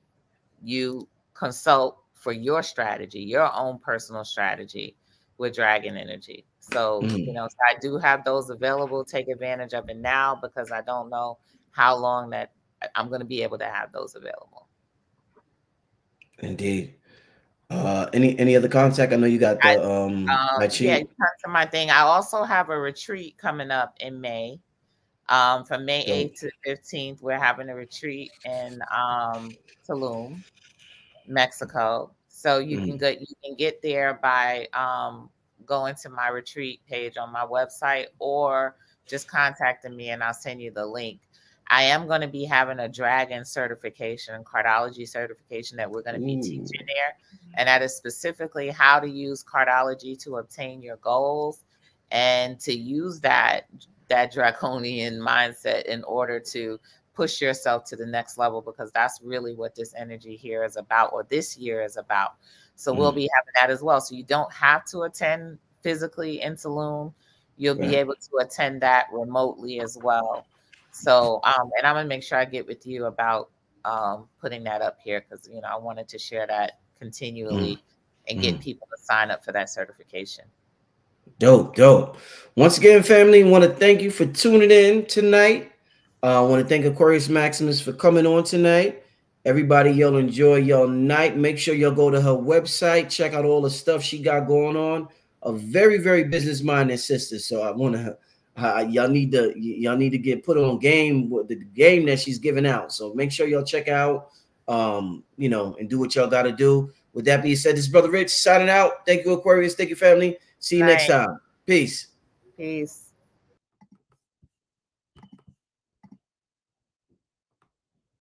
you consult for your strategy, your own personal strategy with Dragon Energy. So, mm. you know, so I do have those available. Take advantage of it now because I don't know how long that I'm going to be able to have those available. Indeed. Uh, any any other contact? I know you got the I, um, um yeah, you to my thing. I also have a retreat coming up in May. Um, from May 8th to 15th, we're having a retreat in um Tulum, Mexico. So you mm. can get you can get there by um going to my retreat page on my website or just contacting me and I'll send you the link. I am going to be having a dragon certification, cardology certification that we're going to be Ooh. teaching there. And that is specifically how to use cardology to obtain your goals and to use that that draconian mindset in order to push yourself to the next level because that's really what this energy here is about or this year is about. So mm. we'll be having that as well. So you don't have to attend physically in Tulum. You'll be able to attend that remotely as well. So, um, and I'm gonna make sure I get with you about um, putting that up here because you know I wanted to share that continually mm. and get mm. people to sign up for that certification. Dope, dope. Once again, family, want to thank you for tuning in tonight. Uh, I want to thank Aquarius Maximus for coming on tonight. Everybody, y'all enjoy your night. Make sure y'all go to her website, check out all the stuff she got going on. A very, very business-minded sister. So I want to uh, y'all need to y'all need to get put on game with the game that she's giving out. So make sure y'all check out, um, you know, and do what y'all got to do. With that being said, this brother Rich signing out. Thank you, Aquarius. Thank you, family. See you next time. Peace. Peace.